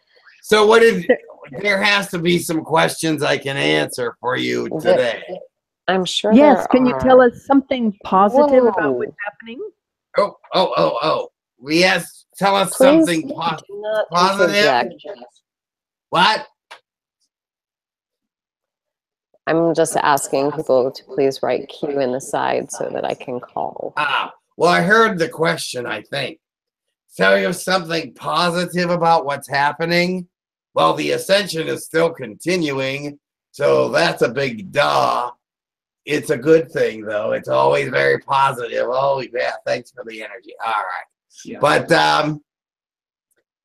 So what did there has to be some questions I can answer for you today. I'm sure. Yes, there can you tell us something positive about what's happening? Oh, oh, oh, oh. Yes, tell us Please something po- do not positive. Interject. What? I'm just asking people to please write Q in the side so that I can call. Ah, well, I heard the question, I think. Tell you something positive about what's happening. Well, the ascension is still continuing, so that's a big duh. It's a good thing, though. It's always very positive. Oh, yeah, thanks for the energy. All right. Yeah. But um,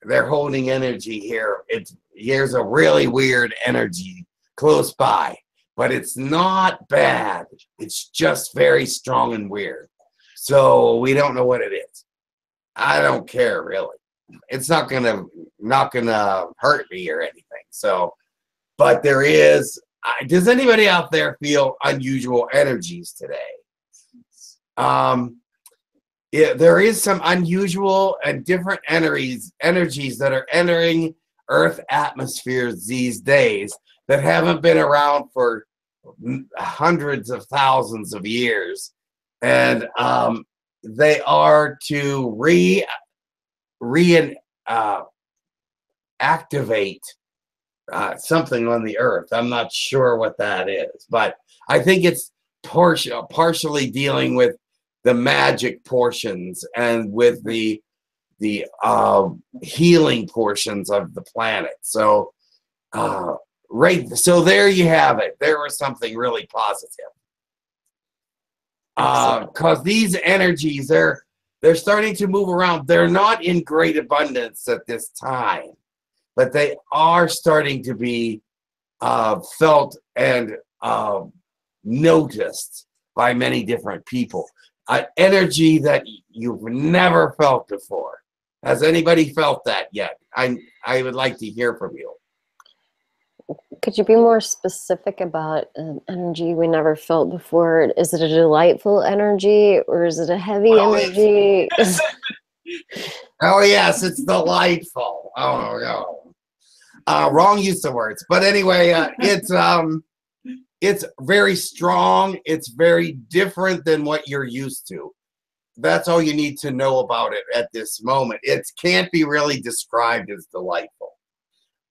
they're holding energy here. It's here's a really weird energy close by, but it's not bad. It's just very strong and weird. So we don't know what it is. I don't care really. It's not gonna not gonna hurt me or anything. So, but there is. Does anybody out there feel unusual energies today? Um, yeah, there is some unusual and different energies energies that are entering Earth atmospheres these days that haven't been around for hundreds of thousands of years, and um, they are to re re uh, activate uh, something on the Earth. I'm not sure what that is, but I think it's partial partially dealing with the magic portions and with the the uh, healing portions of the planet. So, uh, right. So there you have it. There was something really positive. Because these energies, they're they're starting to move around. They're not in great abundance at this time, but they are starting to be uh, felt and uh, noticed by many different people. An energy that you've never felt before. Has anybody felt that yet? I I would like to hear from you. Could you be more specific about an energy we never felt before? Is it a delightful energy or is it a heavy Well, energy? [laughs] Oh yes, it's delightful. Oh no, uh, wrong use of words. But anyway, uh, [laughs] it's um, it's very strong. It's very different than what you're used to. That's all you need to know about it at this moment. It can't be really described as delightful.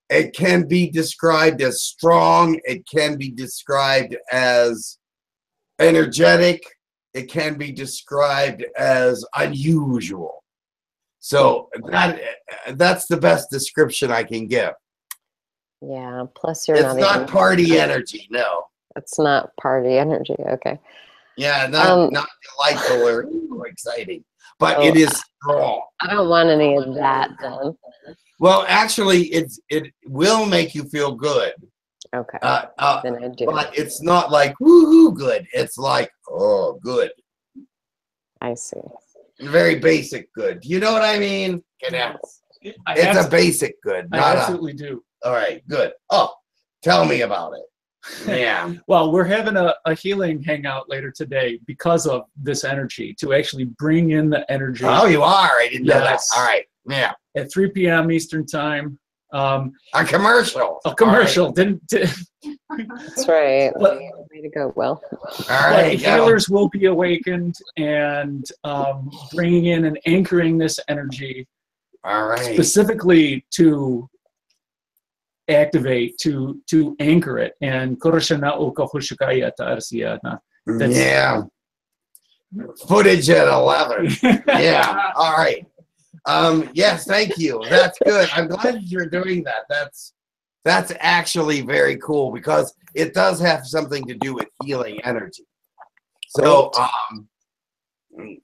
It can be described as strong. It can be described as energetic. It can be described as unusual. So that that's the best description I can give. Yeah. Plus, you're It's not, not even. party energy, no. It's not party energy. Okay. Yeah, not Um, not delightful or or exciting, but Oh, it is strong. I don't want any of that then. Well, actually, it's it will make you feel good, Okay. uh, uh, then I do. but it's not like woohoo good. It's like oh good, I see. very basic good. You know what I mean? Kenneth? I, It's a basic good, I not a. absolutely do. All right, good. Oh, tell me about it. Yeah. [laughs] Well, we're having a, a healing hangout later today because of this energy to actually bring in the energy oh, you are. I didn't know that. All right. Yeah. at 3 p.m. Eastern time. Um, A commercial. a commercial didn't. did That's right. [laughs] But- Way to go, Will. All but healers will be awakened and um, bringing in and anchoring this energy All right. specifically to activate to to anchor it and Koroshana Oka Arsiyana. Yeah. Footage at 11. [laughs] Yeah. All right. Um, yes, thank you. That's good. I'm glad you're doing that. That's that's actually very cool because it does have something to do with healing energy. So um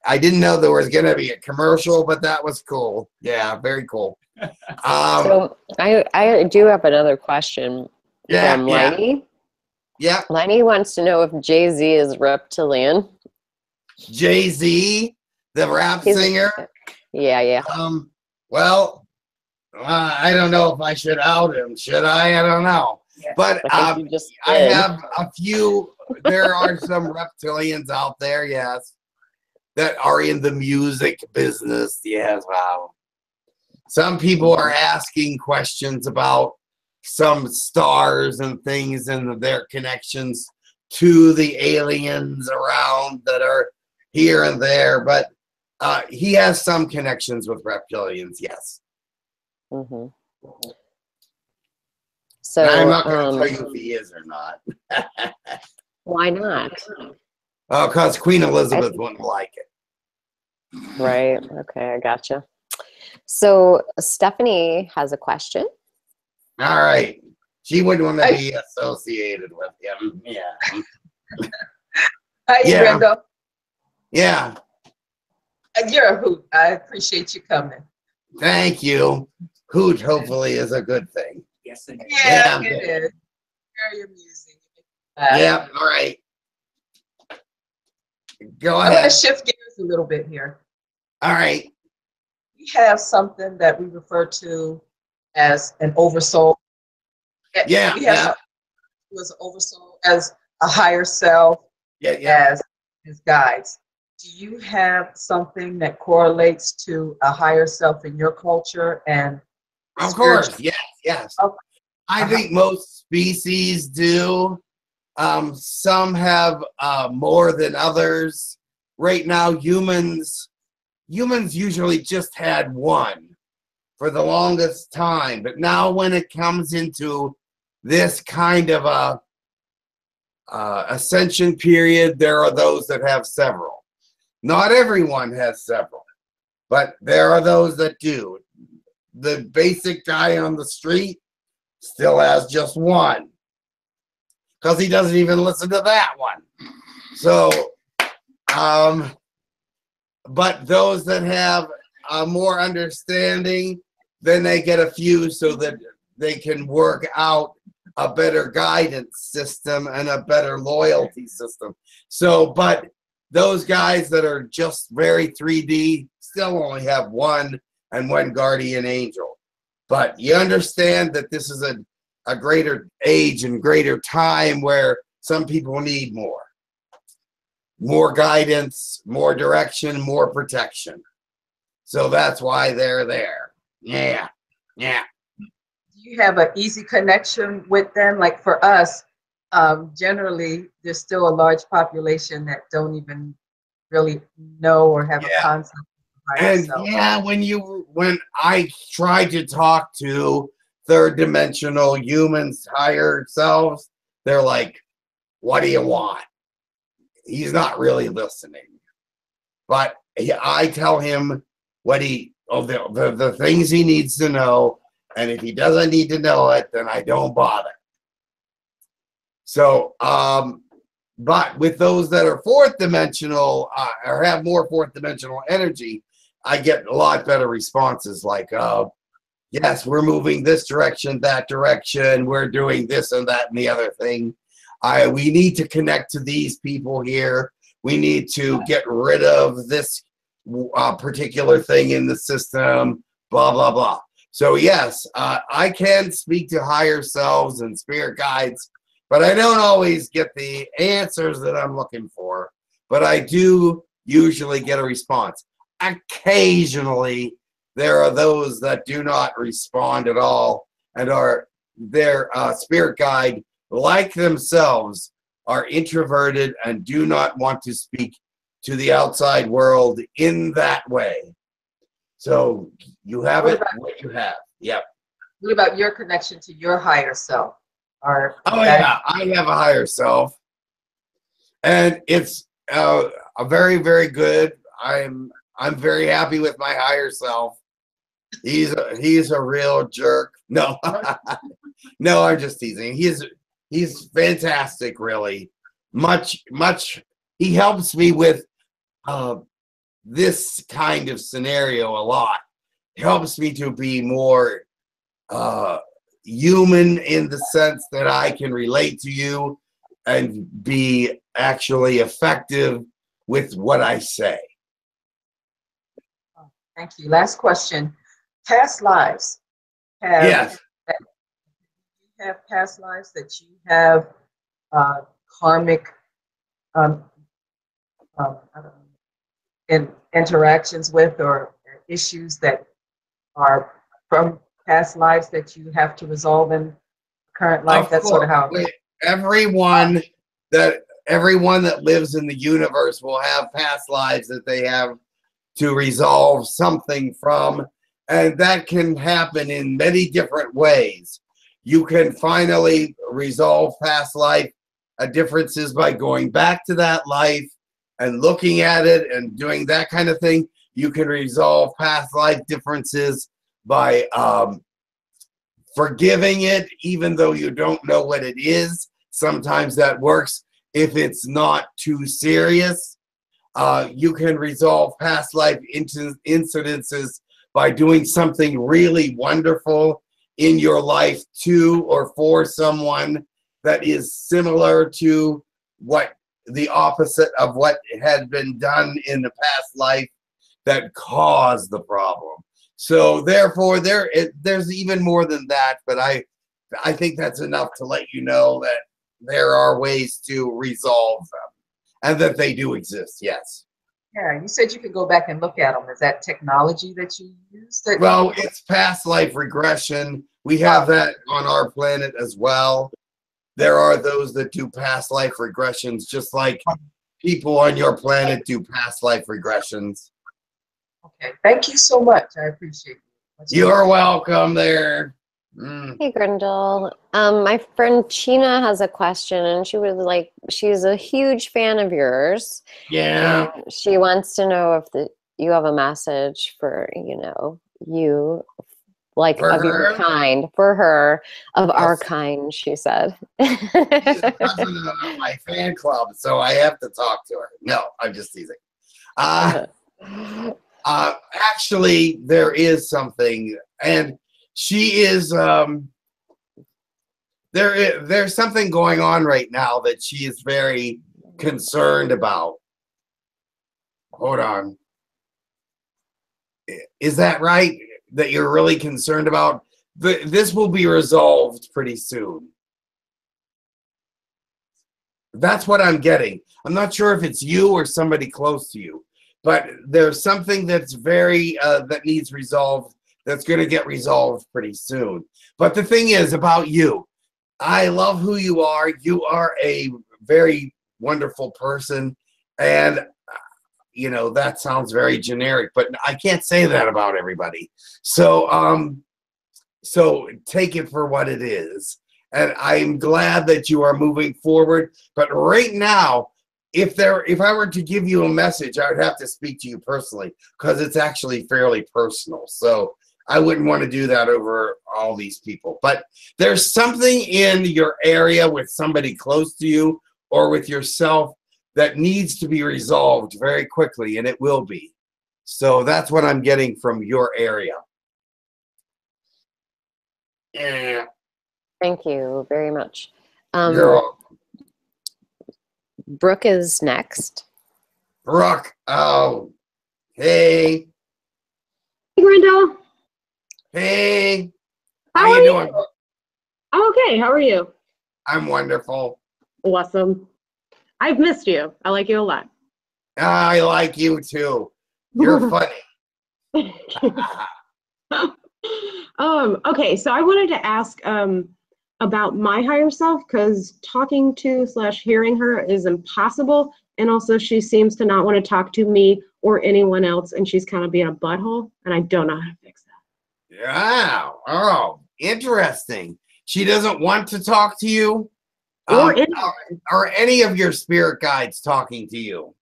I didn't know there was gonna be a commercial, but that was cool. Yeah, very cool. [laughs] Um So I I do have another question yeah, from yeah, Lenny. yeah. Lenny wants to know if Jay Z is reptilian. Jay-Z, the rap He's- singer. Yeah, yeah. Um, well, uh, I don't know if I should out him. Should I? I don't know. But I um, just I have a few. There are some reptilians out there, yes, that are in the music business. Yes, wow. Some people are asking questions about some stars and things and their connections to the aliens around that are here and there, but uh, he has some connections with reptilians. Yes, Mm-hmm. So I'm not going to um, tell you if he is or not. [laughs] why not? Oh, because Queen Elizabeth wouldn't like it. Right. Okay, I gotcha. So Stephanie has a question. All right. She wouldn't want to be associated with him. Yeah. Hi, Yeah. Brenda. Yeah. Uh, You're a hoot. I appreciate you coming. Thank you. Hoot hopefully is a good thing. Yes, it Yeah, Yeah. it is. Very amusing. Uh, Yeah. All right. Go ahead. I'm going to shift gears a little bit here. All right. We have something that we refer to as an oversoul. Yeah, We have yeah. as oversoul, as a higher self, Yeah. Yeah. as as guides. Do you have something that correlates to a higher self in your culture and Of course. Yes. Yes. Okay. I Uh-huh. think most species do. Um, some have uh, more than others. Right now, humans humans usually just had one for the longest time, but now when it comes into this kind of a uh, ascension period, there are those that have several. Not everyone has several, but there are those that do. The basic guy on the street still has just one because he doesn't even listen to that one. So, um, but those that have uh, more understanding, then they get a few so that they can work out a better guidance system and a better loyalty system. So, but those guys that are just very 3D still only have one and one guardian angel. But you understand that this is a, a greater age and greater time where some people need more. More guidance, more direction, more protection. So that's why they're there. Yeah. Yeah. do you have an easy connection with them? Like for us, um, generally, there's still a large population that don't even really know or have a concept And yeah, when you when I try to talk to third dimensional humans, higher selves, they're like, "What do you want?" He's not really listening, but he, I tell him what he oh the, the the things he needs to know, and if he doesn't need to know it, then I don't bother. So, um, but with those that are fourth dimensional uh, or have more fourth dimensional energy, I get a lot better responses like, uh, yes, we're moving this direction, that direction, we're doing this and that and the other thing. I we need to connect to these people here. We need to get rid of this uh, particular thing in the system, blah, blah, blah. So, yes, uh, I can speak to higher selves and spirit guides, but I don't always get the answers that I'm looking for. But I do usually get a response. Occasionally, there are those that do not respond at all and are their uh, spirit guide, like themselves, are introverted and do not want to speak to the outside world in that way. So you have What it about- what you have. Yep. What about your connection to your higher self? Or Oh yeah, I have a higher self, and it's uh, a very very good. I'm I'm very happy with my higher self. He's a, he's a real jerk. No, [laughs] no, I'm just teasing. He's he's fantastic. Really, much much. He helps me with uh, this kind of scenario a lot. Helps me to be more uh, human in the sense that I can relate to you and be actually effective with what I say. Thank you. Last question. Past lives. Have, Yes. you have past lives that you have uh, karmic um, um, I don't know, in interactions with or issues that are from past lives that you have to resolve in current life. Of That's sort of how. everyone that everyone that lives in the universe will have past lives that they have to resolve something from and that can happen in many different ways. You can finally resolve past life uh, differences by going back to that life and looking at it and doing that kind of thing. You can resolve past life differences by um, forgiving it even though you don't know what it is. Sometimes that works if it's not too serious. Uh, you can resolve past life inci- incidences by doing something really wonderful in your life to or for someone that is similar to what the opposite of what had been done in the past life that caused the problem. So therefore, there it, there's even more than that, but I I think that's enough to let you know that there are ways to resolve them and that they do exist. Yes. Yeah, you said you could go back and look at them. Is that technology that you use? That Well, it's past life regression. We have that on our planet as well. There are those that do past life regressions, just like people on your planet do past life regressions. Okay, thank you so much. I appreciate it. You're welcome there. Mm. Hey, Grindal. Um, my friend China has a question, and she would like. She's a huge fan of yours. Yeah. she wants to know if the you have a message for you know you, like For of your kind for her of our kind. She said. president [laughs] of my fan club, so I have to talk to her. No, I'm just teasing. Uh, [laughs] uh, actually, there is something, and she is. Um, there, i- there's something going on right now that she is very concerned about. Hold on. Is that right? That you're really concerned about? The, this will be resolved pretty soon. That's what I'm getting. I'm not sure if it's you or somebody close to you, but there's something that's very uh, that needs resolved. That's going to get resolved pretty soon. But the thing is about you, I love who you are. You are a very wonderful person, and you know, that sounds very generic, but I can't say that about everybody. So, um, so take it for what it is. And I'm glad that you are moving forward. But right now, if there if I were to give you a message, I would have to speak to you personally because it's actually fairly personal. So I wouldn't want to do that over all these people. But there's something in your area with somebody close to you or with yourself that needs to be resolved very quickly, and it will be. So that's what I'm getting from your area. Yeah. Thank you very much. Um, You're welcome. Brooke is next. Brooke. Oh, hey, Hey, Grindal. Hey. How, How are you you? I'm okay. How are you? I'm wonderful. Awesome. I've missed you. I like you a lot. I like you too. You're [laughs] funny. [laughs] um, okay, so I wanted to ask um, about my higher self because talking to slash hearing her is impossible, and also she seems to not want to talk to me or anyone else, and she's kind of being a butthole, and I don't know how to fix Wow. Oh, interesting. She doesn't want to talk to you? Or Um, any- are, are any of your spirit guides talking to you?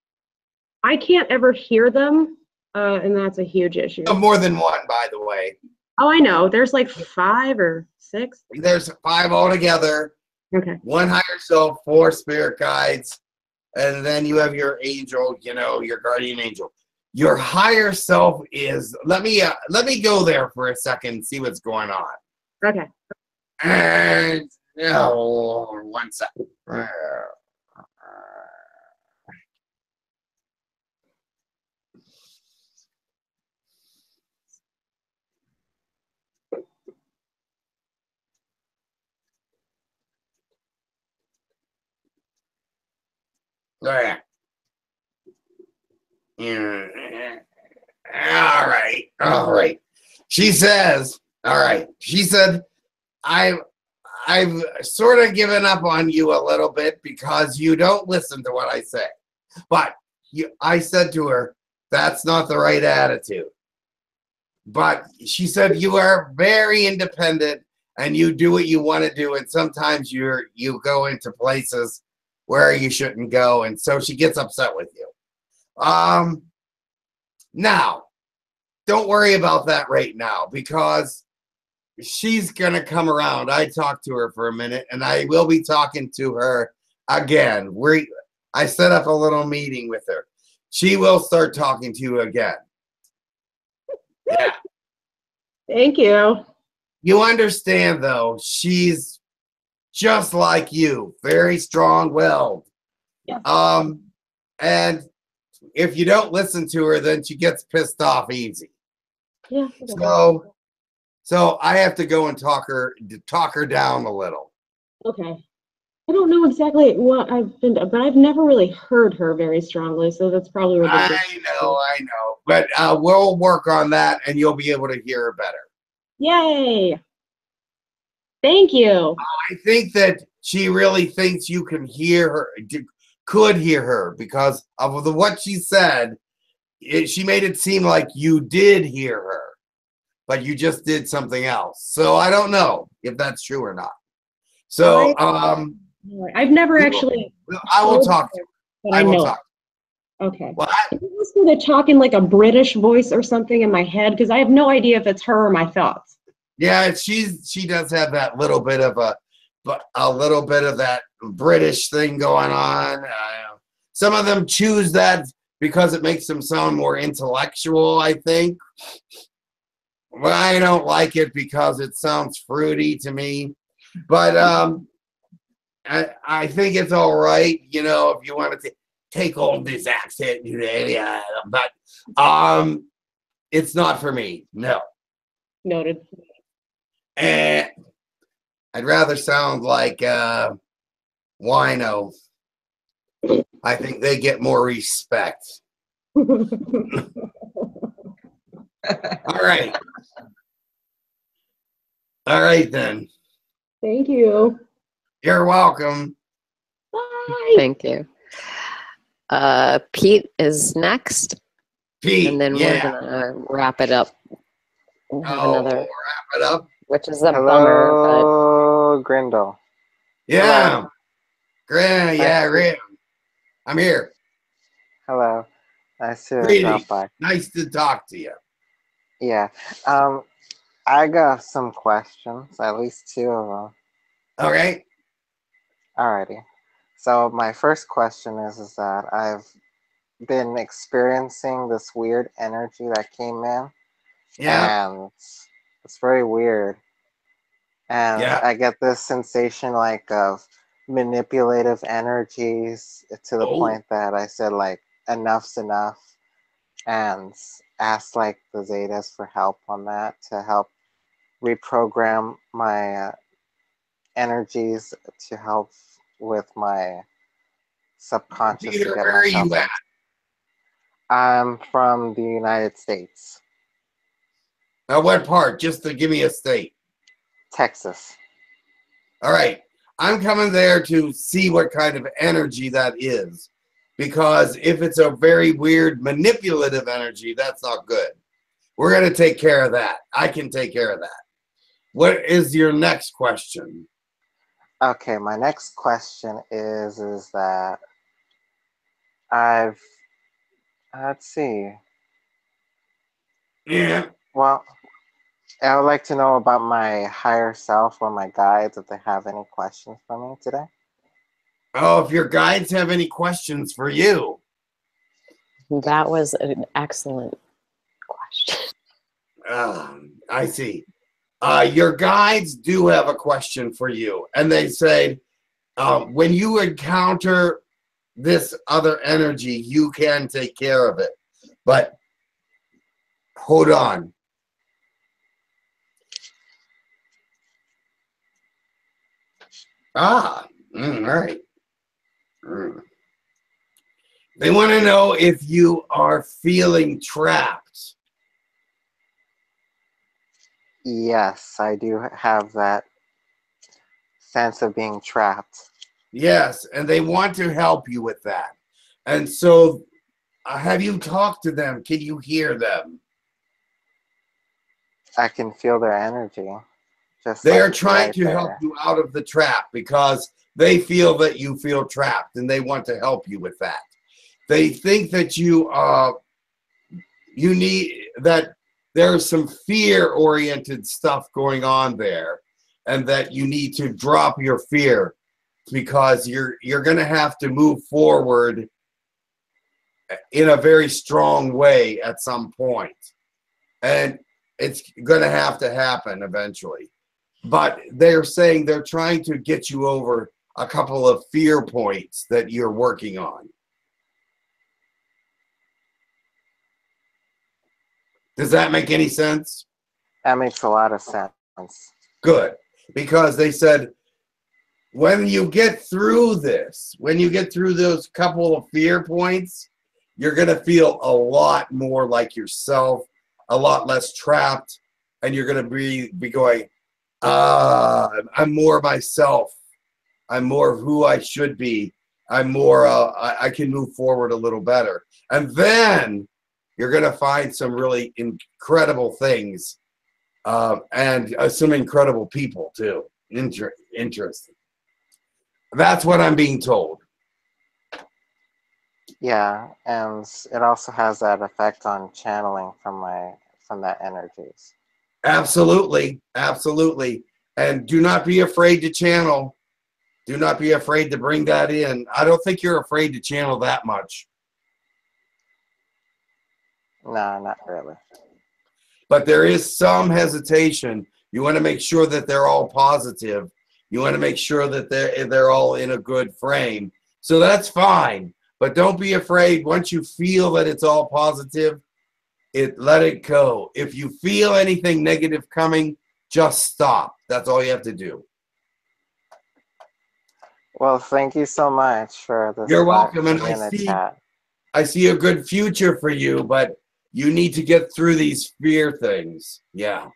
I can't ever hear them, uh, and that's a huge issue. Uh, More than one, by the way. Oh, I know. There's like five or six. There's five altogether. Okay. One higher self, four spirit guides, and then you have your angel, you know, your guardian angel. Your higher self is let me uh, let me go there for a second and see what's going on. Okay. And oh, one second. There. Yeah. All right. All right. She says, all right. She said, I've I've sort of given up on you a little bit because you don't listen to what I say. But you, I said to her, that's not the right attitude. But she said you are very independent and you do what you want to do, and sometimes you're you go into places where you shouldn't go, and so she gets upset with you. Um, now, don't worry about that right now because she's gonna come around. I talked to her for a minute, and I will be talking to her again. We, I set up a little meeting with her. She will start talking to you again. Yeah. Thank you. You understand, though, she's just like you, very strong-willed. Yeah. Um, and if you don't listen to her, then she gets pissed off easy. Yeah. So, so I have to go and talk her, talk her down a little. Okay. I don't know exactly what I've been, but I've never really heard her very strongly, so that's probably where the I know, I know, but uh, we'll work on that, and you'll be able to hear her better. Yay! Thank you. I think that she really thinks you can hear her, could hear her because of the what she said. It, she made it seem like you did hear her, but you just did something else. So I don't know if that's true or not. So um, I've never actually. I will talk. her, To but I I will talk. Okay. Well, ask her to talk in like a British voice or something in my head? Because I have no idea if it's her or my thoughts. Yeah, she's she does have that little bit of a, but a little bit of that British thing going on. Uh, some of them choose that because it makes them sound more intellectual. I think. Well, I don't like it because it sounds fruity to me, but um, I I think it's all right. You know, if you want to take on this accent, you know, yeah, but um, it's not for me. No. Noted. Eh, I'd rather sound like uh, Wino. I think they get more respect. [laughs] All right. All right, then. Thank you. You're welcome. Bye. Thank you. Uh, Pete is next, Pete, and then yeah. we're gonna wrap it up. and Have Oh, another, wrap it up. which is a bummer, Hello, Grindal. Yeah. Grand, yeah, Nice. I'm here. Hello. Nice to Greetings. by. Nice to talk to you. Yeah. Um, I got some questions, at least two of them. Okay. Alrighty. So my first question is, is that I've been experiencing this weird energy that came in. Yeah. And it's very weird. And Yeah. I get this sensation like of manipulative energies to the Oh. point that I said like enough's enough and asked like the Zetas for help on that to help reprogram my uh, energies to help with my subconscious Peter, get where are you at? I'm from the United States, Now, what part? Just to give me a state. Texas. All right. I'm coming there to see what kind of energy that is. Because if it's a very weird manipulative energy, that's not good. We're going to take care of that. I can take care of that. What is your next question? Okay, my next question is is that I've let's see. Yeah. Well, I would like to know about my higher self or my guides if they have any questions for me today. Oh, if your guides have any questions for you. That was an excellent question. Um, I see. Uh, your guides do have a question for you, and they say, uh, when you encounter this other energy, you can take care of it. But hold on. Ah, mm, all right. Mm. They want to know if you are feeling trapped. Yes, I do have that sense of being trapped. Yes, and they want to help you with that. And so, uh, have you talked to them? Can you hear them? I can feel their energy. Just They are trying to help you out of the trap because they feel that you feel trapped and they want to help you with that. They think that you uh you need that there's some fear oriented stuff going on there and that you need to drop your fear because you're you're going to have to move forward in a very strong way at some point. And it's going to have to happen eventually but they're saying they're trying to get you over a couple of fear points that you're working on does that make any sense That makes a lot of sense. good because they said when you get through this when you get through those couple of fear points you're going to feel a lot more like yourself a lot less trapped and you're going to be be going ah i'm more myself. I'm more of who i should be. I'm more uh, I, I can move forward a little better. And then you're going to find some really incredible things uh, and uh, some incredible people too. Inter- interesting. That's what i'm being told. Yeah, and it also has that effect on channeling from my from that energies. Absolutely, absolutely. And do not be afraid to channel. Do not be afraid to bring that in. I don't think you're afraid to channel that much, No, not really. but there is some hesitation. You want to make sure that they're all positive. You want to make sure that they're they're all in a good frame. So that's fine. But don't be afraid. Once you feel that it's all positive, it let it go. If you feel anything negative coming, just stop. That's all you have to do. Well, thank you so much for this. You're welcome, and I see chat. I see a good future for you, but you need to get through these fear things. Yeah.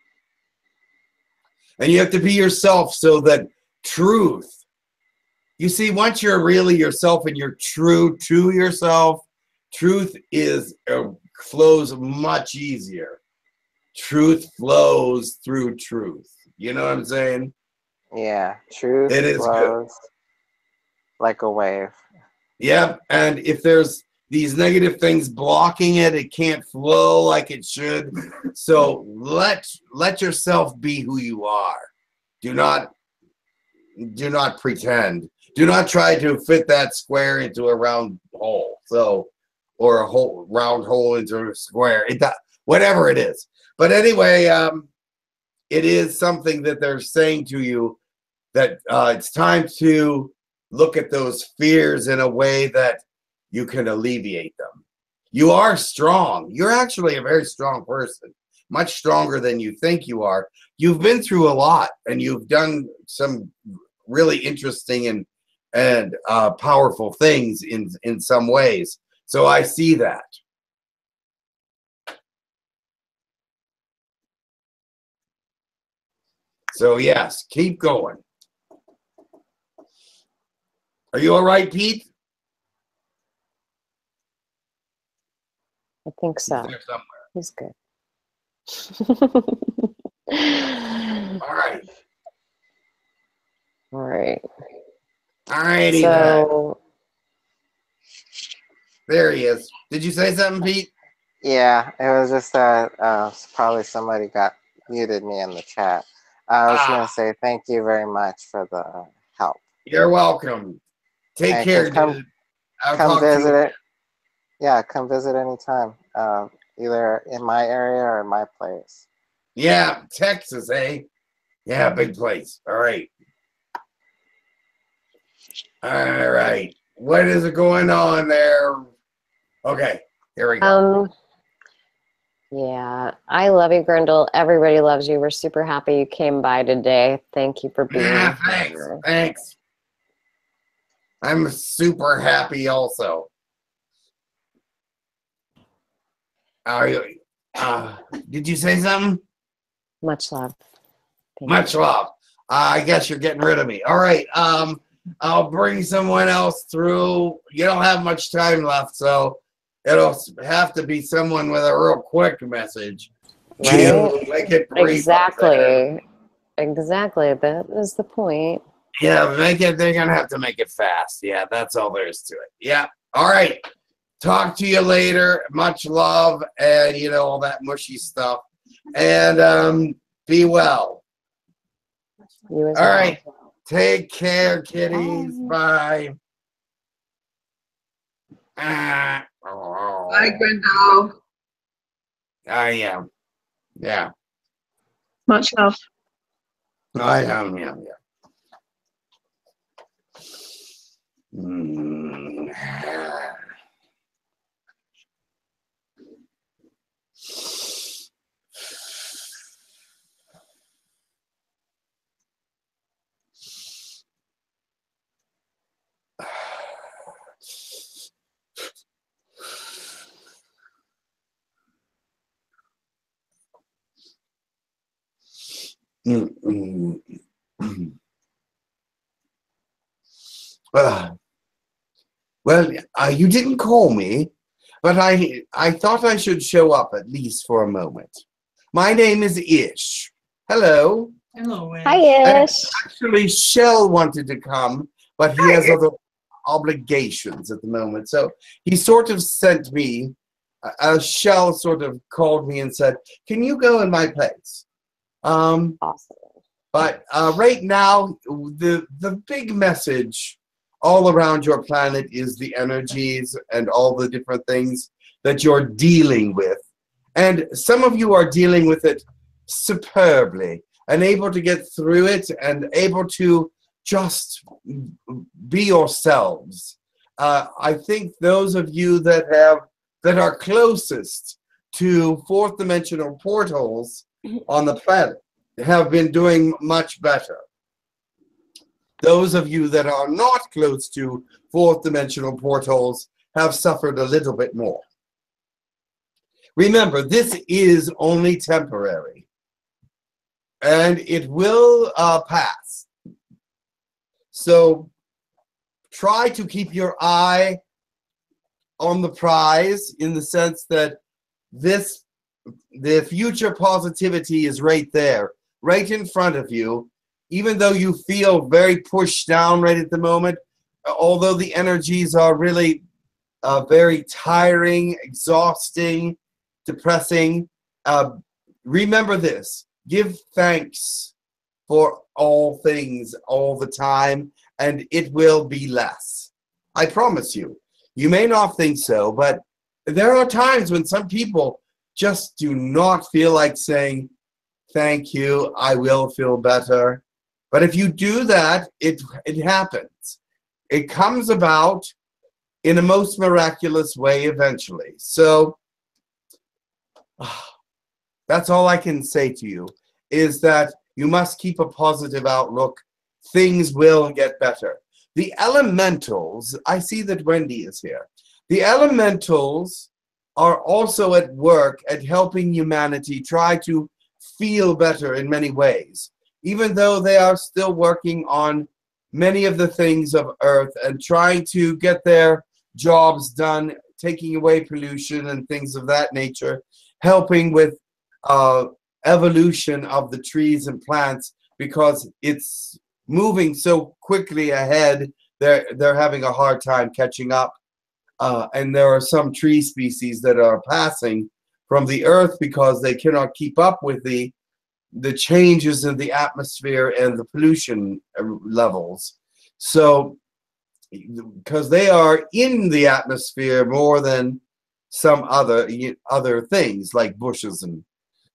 And you have to be yourself so that truth you see, once you're really yourself and you're true to yourself, truth is uh, flows much easier. Truth flows through truth. You know what I'm saying? Yeah, truth It is good. flows like a wave. Yep. And if there's these negative things blocking it, it can't flow like it should. [laughs] So let let yourself be who you are. Do not do not pretend. Do not try to fit that square into a round hole. So or a whole round hole into a square. It whatever it is. But anyway, um, it is something that they're saying to you that uh, it's time to look at those fears in a way that you can alleviate them. You are strong. You're actually a very strong person, much stronger than you think you are. You've been through a lot and you've done some really interesting and and uh, powerful things in in some ways. So I see that. So yes, keep going. Are you all right, Pete? I think so. somewhere. He's good. [laughs] All right. All right. All righty then. So There he is. Did you say something, Pete? Yeah, it was just that uh, probably somebody got muted me in the chat. I was Ah. gonna say thank you very much for the help. You're welcome. Take Hey, care, come- come to visit it. Yeah, come visit anytime. Uh, either in my area or in my place. Yeah, Texas, eh? Yeah, big place. All right. All right. What is it going on there? Okay, here we go. Um, yeah, I love you, Grindal. Everybody loves you. We're super happy you came by today. Thank you for being yeah, thanks. here. Thanks. I'm super happy also. Are you, uh, did you say something? Much love. Thank Much love. Uh, I guess you're getting rid of me. All right. Um, I'll bring someone else through. You don't have much time left, so it'll have to be someone with a real quick message. Right? Make it brief. Exactly. Exactly. That is the point. Yeah, make it. They're gonna have to make it fast. Yeah, that's all there is to it. Yeah. All right. Talk to you later. Much love, and you know all that mushy stuff. And um, be well. You as All well. right. Take care, kitties. Bye. Ah, oh, Bye, Grindal. I am. Yeah. Much love. I am. Yeah. Yeah. Mm. Mm, mm, mm. Ah. well, uh, you didn't call me, but I I thought I should show up at least for a moment. My name is Ish. Hello. Hello, Ed. Hi, Ish. Actually, Shell wanted to come, but he has other obligations at the moment. So he sort of sent me. Uh, uh, Shell sort of called me and said, "Can you go in my place?" Um, Awesome. but uh, right now, the the big message all around your planet is the energies and all the different things that you're dealing with, and some of you are dealing with it superbly and able to get through it and able to just be yourselves. Uh, I think those of you that have that are closest to fourth dimensional portals on the planet have been doing much better. Those of you that are not close to fourth dimensional portals have suffered a little bit more. Remember, this is only temporary and it will uh, pass. So try to keep your eye on the prize in the sense that this the future positivity is right there, right in front of you. Even though you feel very pushed down right at the moment, although the energies are really uh, very tiring, exhausting, depressing, uh, remember this give thanks for all things all the time, and it will be less. I promise you. You may not think so, but there are times when some people just do not feel like saying, Thank you, I will feel better. But if you do that, it, it happens. It comes about in a most miraculous way eventually. So [sighs] that's all I can say to you is that you must keep a positive outlook. Things will get better. The elementals, I see that Wendy is here. The elementals are also at work at helping humanity try to feel better in many ways, even though they are still working on many of the things of Earth and trying to get their jobs done, taking away pollution and things of that nature, helping with uh, evolution of the trees and plants because it's moving so quickly ahead. They're they're having a hard time catching up, uh, and there are some tree species that are passing from the earth because they cannot keep up with the the changes in the atmosphere and the pollution uh, levels. So, because they are in the atmosphere more than some other other things like bushes and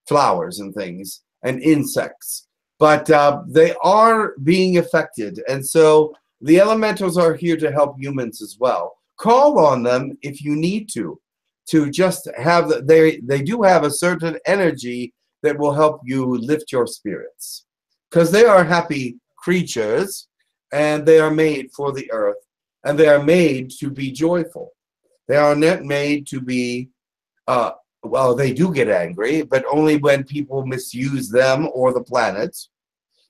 flowers and things and insects, but uh, they are being affected, and so the elementals are here to help humans as well. Call on them if you need to, to just have the, they they do have a certain energy that will help you lift your spirits because they are happy creatures and they are made for the earth and they are made to be joyful. They are not made to be, uh, well, they do get angry, but only when people misuse them or the planet.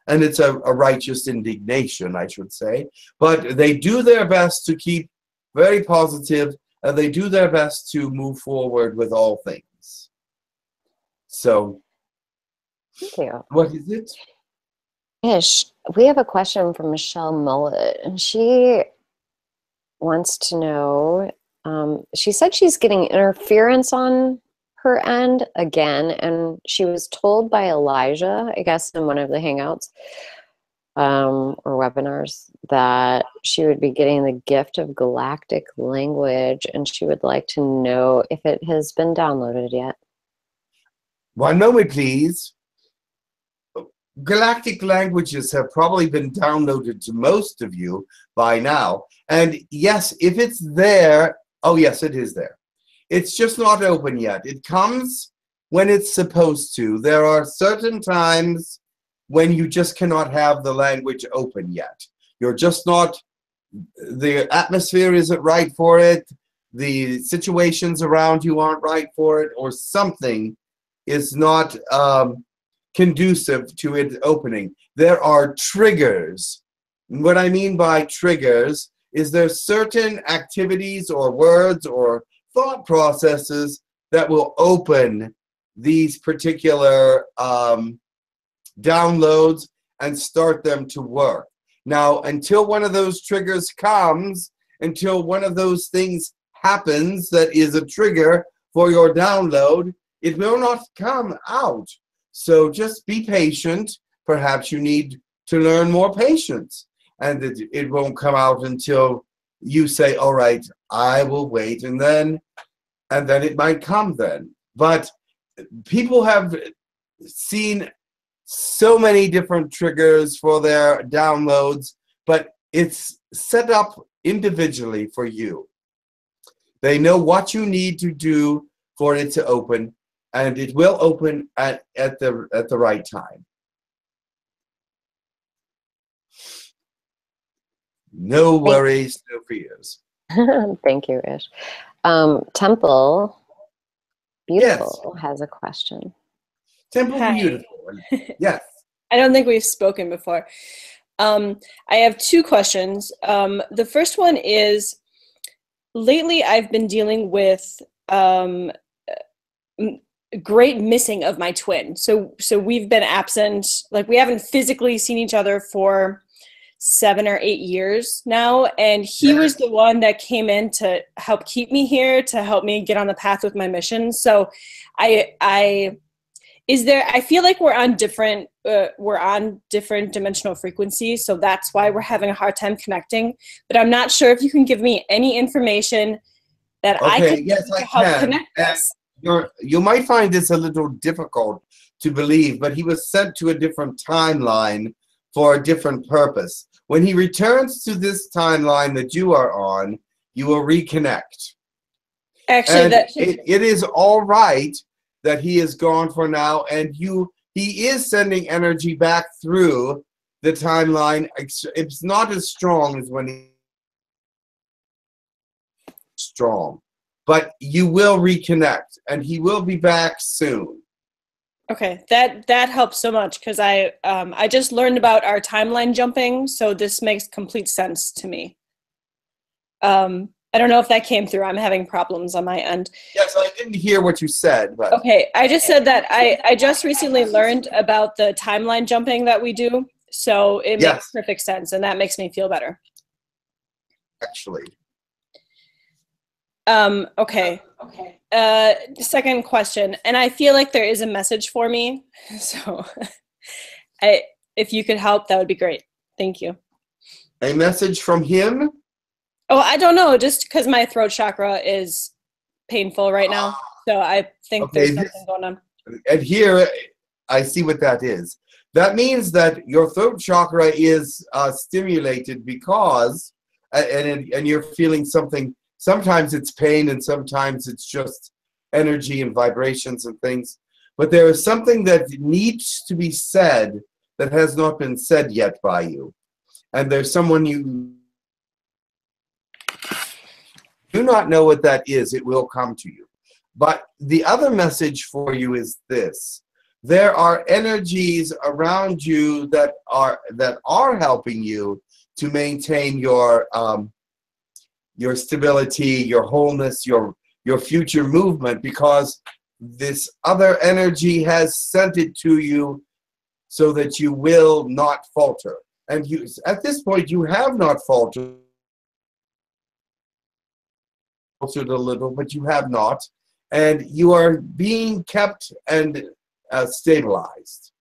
And it's a, a righteous indignation, I should say. But they do their best to keep very positive and they do their best to move forward with all things. So Thank you. What is it? Ish, we have a question from Michelle Mullet, and she wants to know. Um, she said she's getting interference on her end again, and she was told by Elijah, I guess, in one of the Hangouts um, or webinars, that she would be getting the gift of galactic language, and she would like to know if it has been downloaded yet. One moment, please. Galactic languages have probably been downloaded to most of you by now. And yes, if it's there, oh, yes, it is there. It's just not open yet. It comes when it's supposed to. There are certain times when you just cannot have the language open yet. You're just not, the atmosphere isn't right for it, the situations around you aren't right for it, or something is not um, conducive to it opening. There are triggers. What I mean by triggers is there's certain activities or words or thought processes that will open these particular um, downloads and start them to work. Now, until one of those triggers comes, until one of those things happens that is a trigger for your download, it will not come out. So just be patient. Perhaps you need to learn more patience, and it, it won't come out until you say, "All right, I will wait," and then, and then it might come then. But people have seen so many different triggers for their downloads, but it's set up individually for you. They know what you need to do for it to open, and it will open at, at the at the right time. No worries, no fears. [laughs] Thank you, Ish. Um, Temple Beautiful has a question. Temple Hi. Beautiful. [laughs] Yes. I don't think we've spoken before. Um, I have two questions. Um, the first one is lately I've been dealing with um, great missing of my twin. So so we've been absent, like we haven't physically seen each other for seven or eight years now, and he was the one that came in to help keep me here, to help me get on the path with my mission. So I I is there i feel like we're on different uh, we're on different dimensional frequencies so that's why we're having a hard time connecting but i'm not sure if you can give me any information that i Okay, can yes, I help can. connect And us You're, you might find this a little difficult to believe, but he was sent to a different timeline for a different purpose. When he returns to this timeline that you are on, you will reconnect. actually and that it, it is all right that he is gone for now and you he is sending energy back through the timeline. It's- not as strong as when he strong but you will reconnect and he will be back soon. Okay that that helps so much because i um i just learned about our timeline jumping so this makes complete sense to me. Um i don't know if that came through i'm having problems on my end yes i didn't hear what you said but Okay, I just said that I, I just recently learned about the timeline jumping that we do. So it Yes. makes perfect sense and that makes me feel better. actually Um, okay. Okay. Uh, second question, and I feel like there is a message for me. [laughs] So I, if you could help, that would be great. Thank you. a message from him Oh, I don't know, just because my throat chakra is painful right now. So I think Okay, there's something going on. and here I see what that is. That means that your throat chakra is uh, stimulated because, and and you're feeling something. Sometimes it's pain, and sometimes it's just energy and vibrations and things. But there is something that needs to be said that has not been said yet by you, and there's someone you do not know what that is. It will come to you. But the other message for you is this. There are energies around you that are that are helping you to maintain your um, your stability, your wholeness, your your future movement because this other energy has sent it to you so that you will not falter. And you at this point you have not faltered faltered a little, but you have not. And you are being kept and uh, stabilized.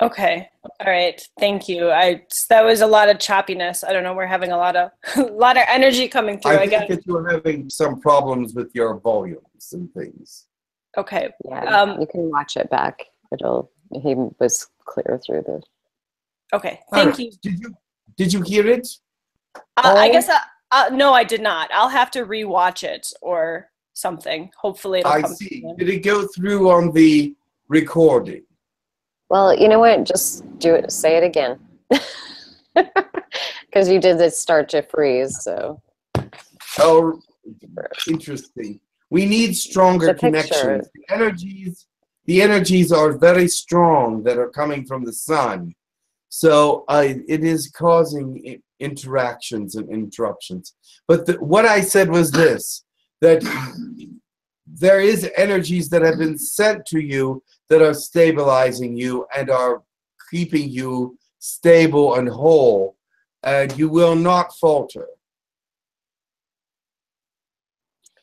Okay. All right. Thank you. I that was a lot of choppiness. I don't know. We're having a lot of a [laughs] lot of energy coming through. I I, think guess. that you're having some problems with your volumes and things. Okay. Yeah, Um, you can watch it back. It'll. He was clear through the. Okay. Thank right. you. Did you did you hear it? Uh, I guess. I, uh, no, I did not. I'll have to rewatch it or something. Hopefully, it'll I come. see. through. Did it go through on the recording? Well, you know what? Just do it. Say it again. [laughs] Because you did this start to freeze. So Oh, interesting. We need stronger The connections. The energies, the energies are very strong that are coming from the sun. So uh, it is causing i- interactions and interruptions. But the, what I said was this: that there is energies that have been sent to you that are stabilizing you and are keeping you stable and whole, and you will not falter.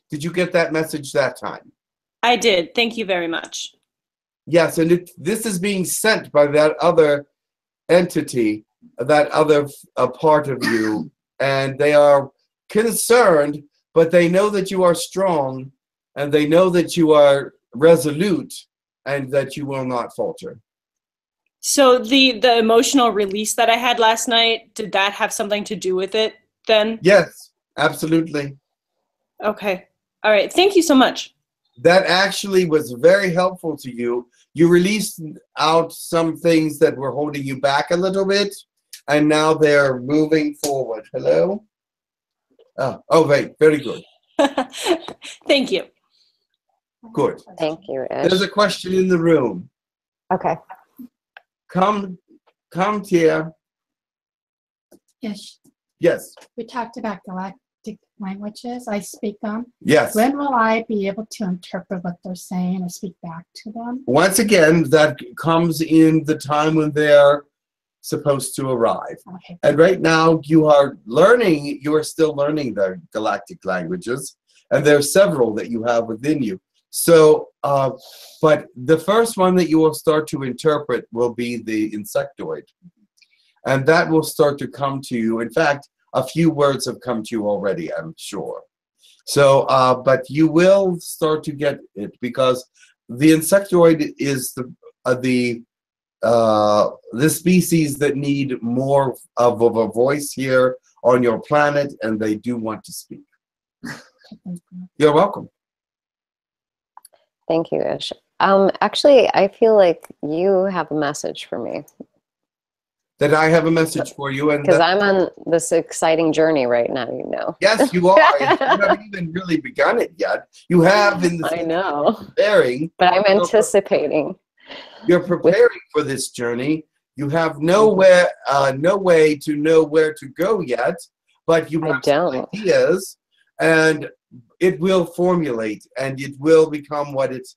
Did you get that message that time? I did. Thank you very much. Yes, and it, this is being sent by that other entity, that other uh, part of you, and they are concerned, but they know that you are strong, and they know that you are resolute, and that you will not falter. So the the emotional release that I had last night did that have something to do with it? Then Yes, absolutely. okay. All right. Thank you so much. That actually was very helpful to you. You released out some things that were holding you back a little bit, and now they're moving forward. Hello? Oh, oh, wait, very good. [laughs] Thank you. Good. thank you, Ish. There's a question in the room. Okay. Come, come Tia. Yes, Yes. we talked about galactic languages. I speak them. Yes. When will I be able to interpret what they're saying and speak back to them? Once again, that comes in the time when they're supposed to arrive. Okay. And right now, you are learning, you are still learning the galactic languages, and there are several that you have within you. So, uh, but the first one that you will start to interpret will be the insectoid. And that will start to come to you. In fact, a few words have come to you already, I'm sure. So, uh, but you will start to get it because the insectoid is the uh, the uh, the species that need more of, of a voice here on your planet, and they do want to speak. [laughs] You're welcome. Thank you, Ish. Um, actually, I feel like you have a message for me That I have a message for you, and because I'm on this exciting journey right now. You know. yes, you are. you [laughs] haven't even really begun it yet. You have in the I know, preparing. but I'm anticipating. You're preparing for this journey. You have nowhere, uh, no way to know where to go yet, but you have ideas, and it will formulate, and it will become what it's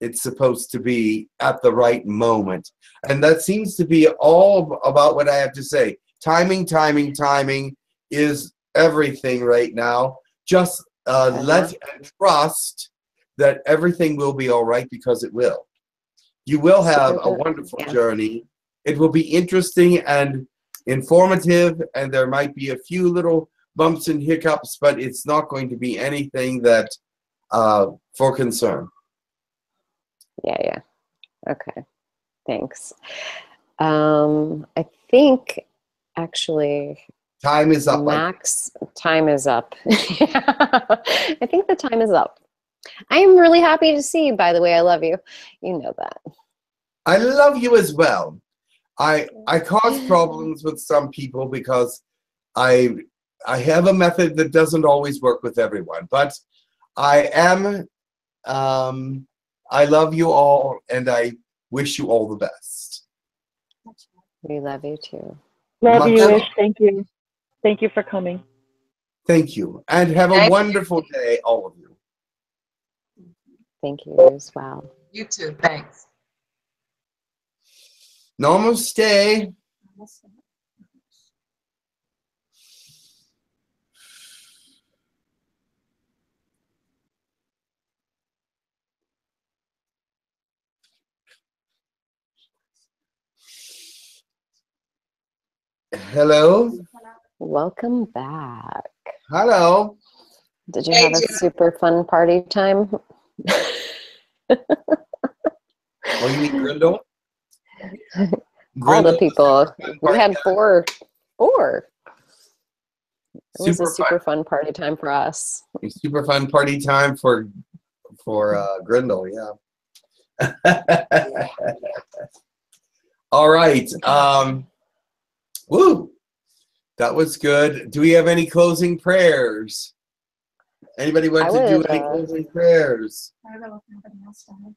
it's supposed to be at the right moment. And that seems to be all about what I have to say. Timing, timing, timing is everything right now. Just uh, let and trust that everything will be all right because it will. You will have a wonderful Yeah. journey. It will be interesting and informative, and there might be a few little bumps and hiccups, but it's not going to be anything that uh, for concern. Yeah, yeah. Okay. Thanks. Um, I think actually Time is up. Max, time is up. [laughs] I think the time is up. I am really happy to see you, by the way. I love you. You know that. I love you as well. I I cause [laughs] problems with some people because I I have a method that doesn't always work with everyone, but I am um, I love you all and I wish you all the best. We love you too. Love you, Much- Ish. Thank you. Thank you for coming. Thank you and have a wonderful day, all of you. Thank you as well. You too. Thanks. Namaste. Hello. Welcome back. Hello. Did you Hey, have a Jen. super fun party time? Oh, you mean Grindal? All the people. We had four. Four. It was a Super fun. fun party time for us. A super fun party time for for uh, Grindal, yeah. [laughs] All right. Um, woo, that was good. Do we have any closing prayers? Anybody want I to do would, any uh, closing prayers? I don't know if anybody else does.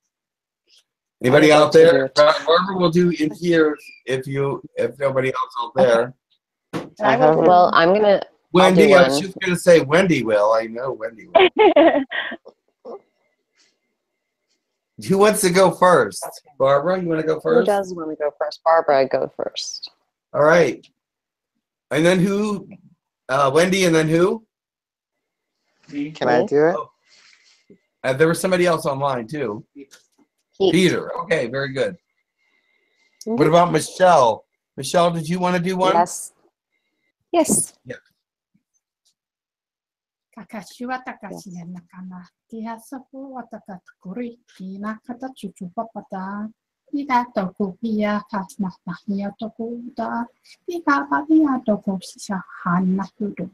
Anybody out love to do there? Barbara will do in here if you if nobody else out there. I will Well, I'm gonna. Wendy, I'll I was one. just gonna say Wendy will. I know Wendy will. [laughs] Who wants to go first? Barbara, you want to go first? Who first? does want to go first? Barbara, I go first. All right. And then who? Uh, Wendy, and then who? Can I do it? Uh, there was somebody else online too. Heat. Peter. Okay, very good. Mhm. What about Michelle? Michelle, did you want to do one? Yes. Yes. Kakashiwa takashine nakana. Tia sapu wataka kuri. Tina kata chuchu papata. Ida toku pia kasna mahia toku da. Ika pia toku sisa hana hudu.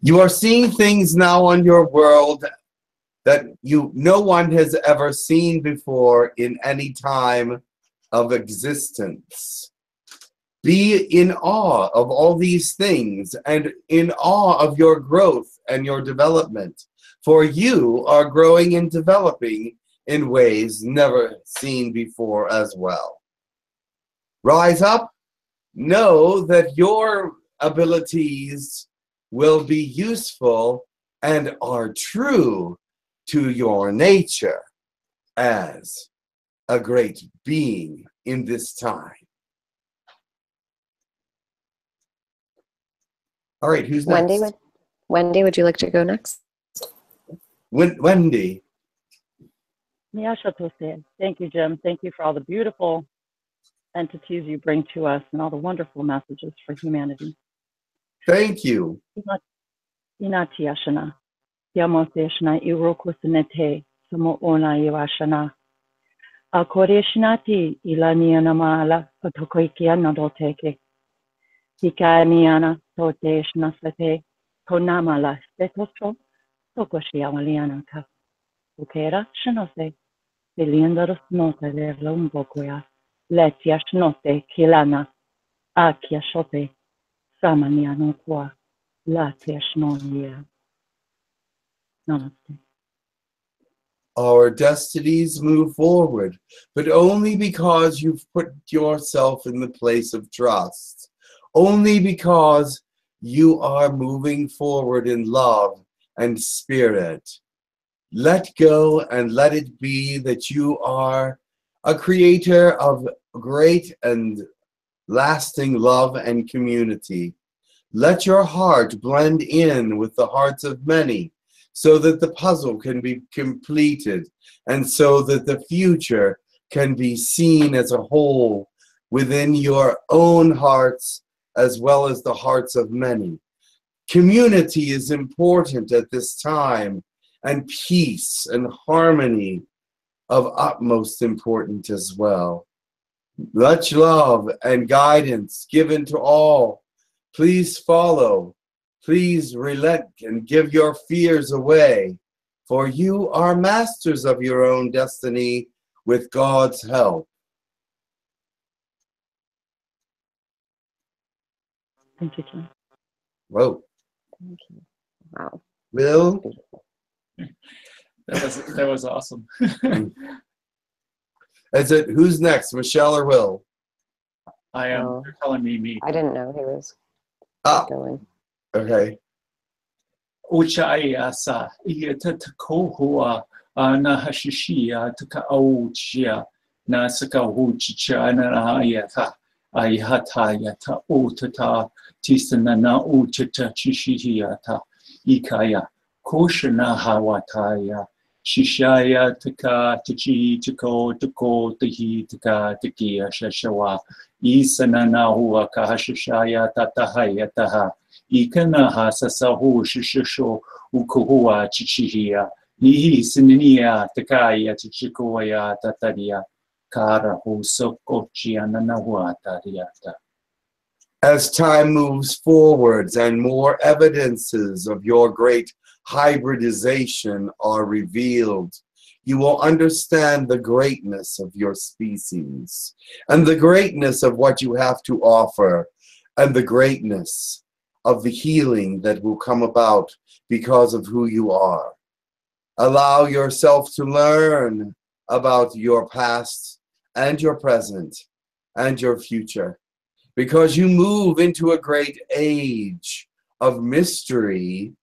You are seeing things now on your world that you no one has ever seen before in any time of existence. Be in awe of all these things and in awe of your growth and your development, for you are growing and developing in ways never seen before as well. rise up, know that your abilities will be useful and are true to your nature as a great being in this time. All right, who's next? Wendy, would, Wendy, would you like to go next? Wen- Wendy. Nyasha Tose. Thank you, Jim. Thank you for all the beautiful entities you bring to us and all the wonderful messages for humanity. Thank you. Inati Ashana. Yamoseshna Irokusinete Samo Ona Iwashana. Akoreshnati Ilanianamala Otokoikiana Doteke. Hikaniana Toteshna Sete Konamala Stetoso Tokoshiamaliana Ka. Ukera Shinose. Eliandros Nota Verla Umbokoya. Letia Shnote Kilana. Akia Shote. Namaste. Our destinies move forward, but only because you've put yourself in the place of trust. Only because you are moving forward in love and spirit. Let go and let it be that you are a creator of great and lasting love and community. Let your heart blend in with the hearts of many so that the puzzle can be completed and so that the future can be seen as a whole within your own hearts as well as the hearts of many. Community is important at this time, and peace and harmony of utmost importance as well. Much love and guidance given to all. Please follow. Please relent and give your fears away, for you are masters of your own destiny with God's help. Thank you, John. Whoa. Thank you. Wow. Will? That was that was awesome. Mm. [laughs] Is it who's next, Michelle or Will? I um, am. Oh. You're telling me me. I didn't know he was Ah, going. okay. Uchai asa uh, ia uh, te te kohua a uh, na hashishi a te ka au chia na saka hu chicha na na ia ta ai hata ia ta o te ta tisana na o te ta chishi ia ta ikaya kosha na hawa ta ia shishaya te ka te chi te ko te ko te hi te ka te kia shashawa. Isana na hua ka hashishaya ta tahaya taha. I kana ha sa sa shishisho u chichihia ni hi sininia te kai ya tataria tariata. As time moves forwards and more evidences of your great hybridization are revealed, you will understand the greatness of your species and the greatness of what you have to offer and the greatness of the healing that will come about because of who you are. Allow yourself to learn about your past and your present and your future because you move into a great age of mystery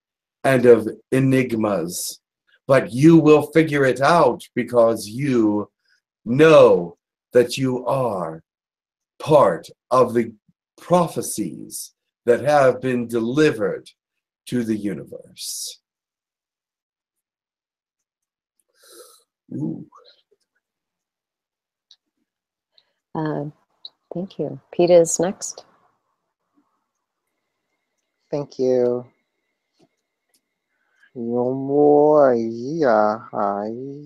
and of enigmas. But you will figure it out because you know that you are part of the prophecies that have been delivered to the universe. Ooh. Uh, thank you. Pete is next. Thank you. 牛毛一样，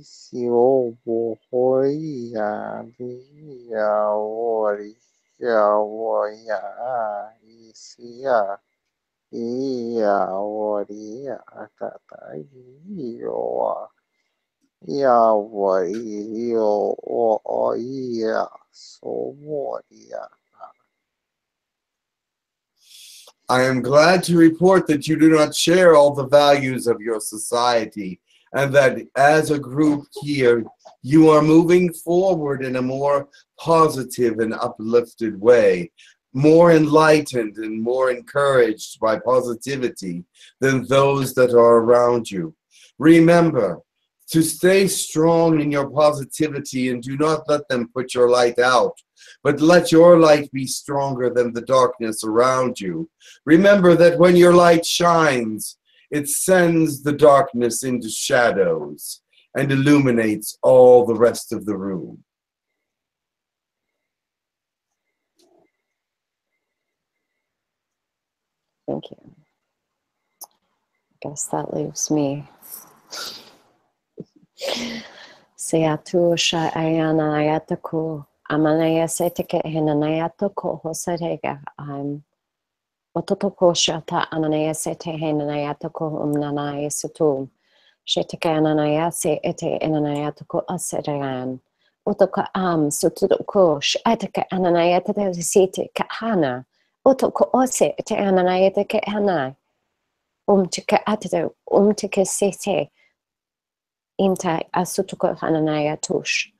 细又薄一样，一样我一样我一样细呀，一样我一样大大的牛啊，一样牛我一样瘦呀。I am glad to report that you do not share all the values of your society, and that as a group here, you are moving forward in a more positive and uplifted way, more enlightened and more encouraged by positivity than those that are around you. Remember to stay strong in your positivity and do not let them put your light out, but let your light be stronger than the darkness around you. Remember that when your light shines, it sends the darkness into shadows and illuminates all the rest of the room. Thank you. I guess that leaves me. Se atu o sha ai ana ai ata ko amana ia se te ke hena nei ata ko ho sa rega um o to to ko sha ta amana ia se te hena nei ata ko um na se tu te ke ia se ete ena nei ata ko a se rega o to ko am so to to ko sha ai te ke ana nei ata te se te ke hana. O to ko o se te ke hana. Om te ke ata te te ke se Tush.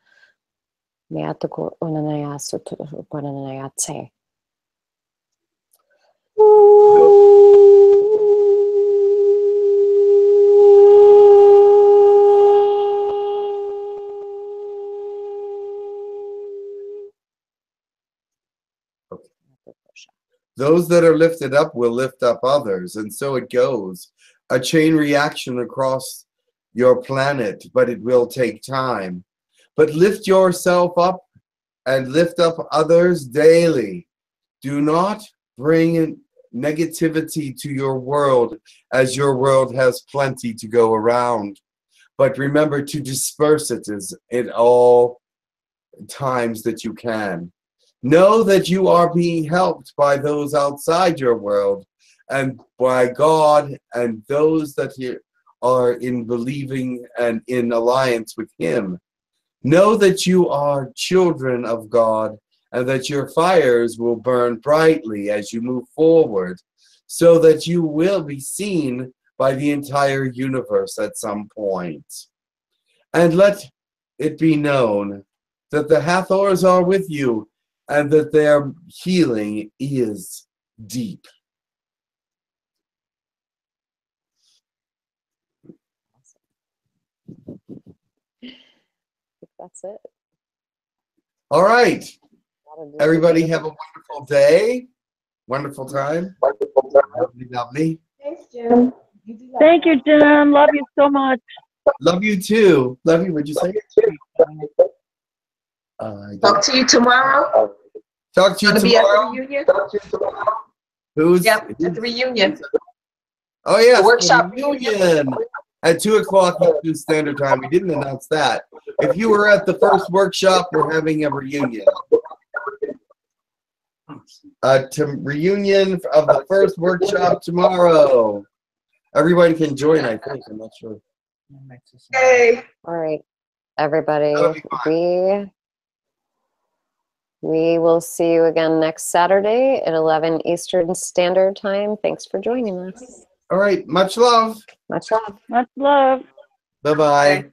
Tse. Those that are lifted up will lift up others, and so it goes. A chain reaction across your planet, but it will take time. But lift yourself up and lift up others daily. Do not bring negativity to your world, as your world has plenty to go around. But remember to disperse it as in all times that you can. Know that you are being helped by those outside your world and by God and those that are in believing and in alliance with Him. Know that you are children of God and that your fires will burn brightly as you move forward, so that you will be seen by the entire universe at some point. And let it be known that the Hathors are with you and that their healing is deep. That's it. All right. Everybody have a wonderful day. Wonderful time. Lovely, lovely. Thanks, Jim. Thank you, Jim. Love you so much. Love you too. Love you. Would you say? Uh, Talk to you tomorrow. Talk to you Gonna be at the tomorrow. reunion? Who's? Yep, at the reunion. Oh yeah, The workshop reunion at two o'clock Eastern Standard Time. We didn't announce that. If you were at the first workshop, we're having a reunion. A to reunion of the first workshop tomorrow. Everybody can join. I think. I'm not sure. Hey. All right, everybody. We we will see you again next Saturday at 11 Eastern Standard Time. Thanks for joining us. All right. Much love. Much love. Much love. Bye bye.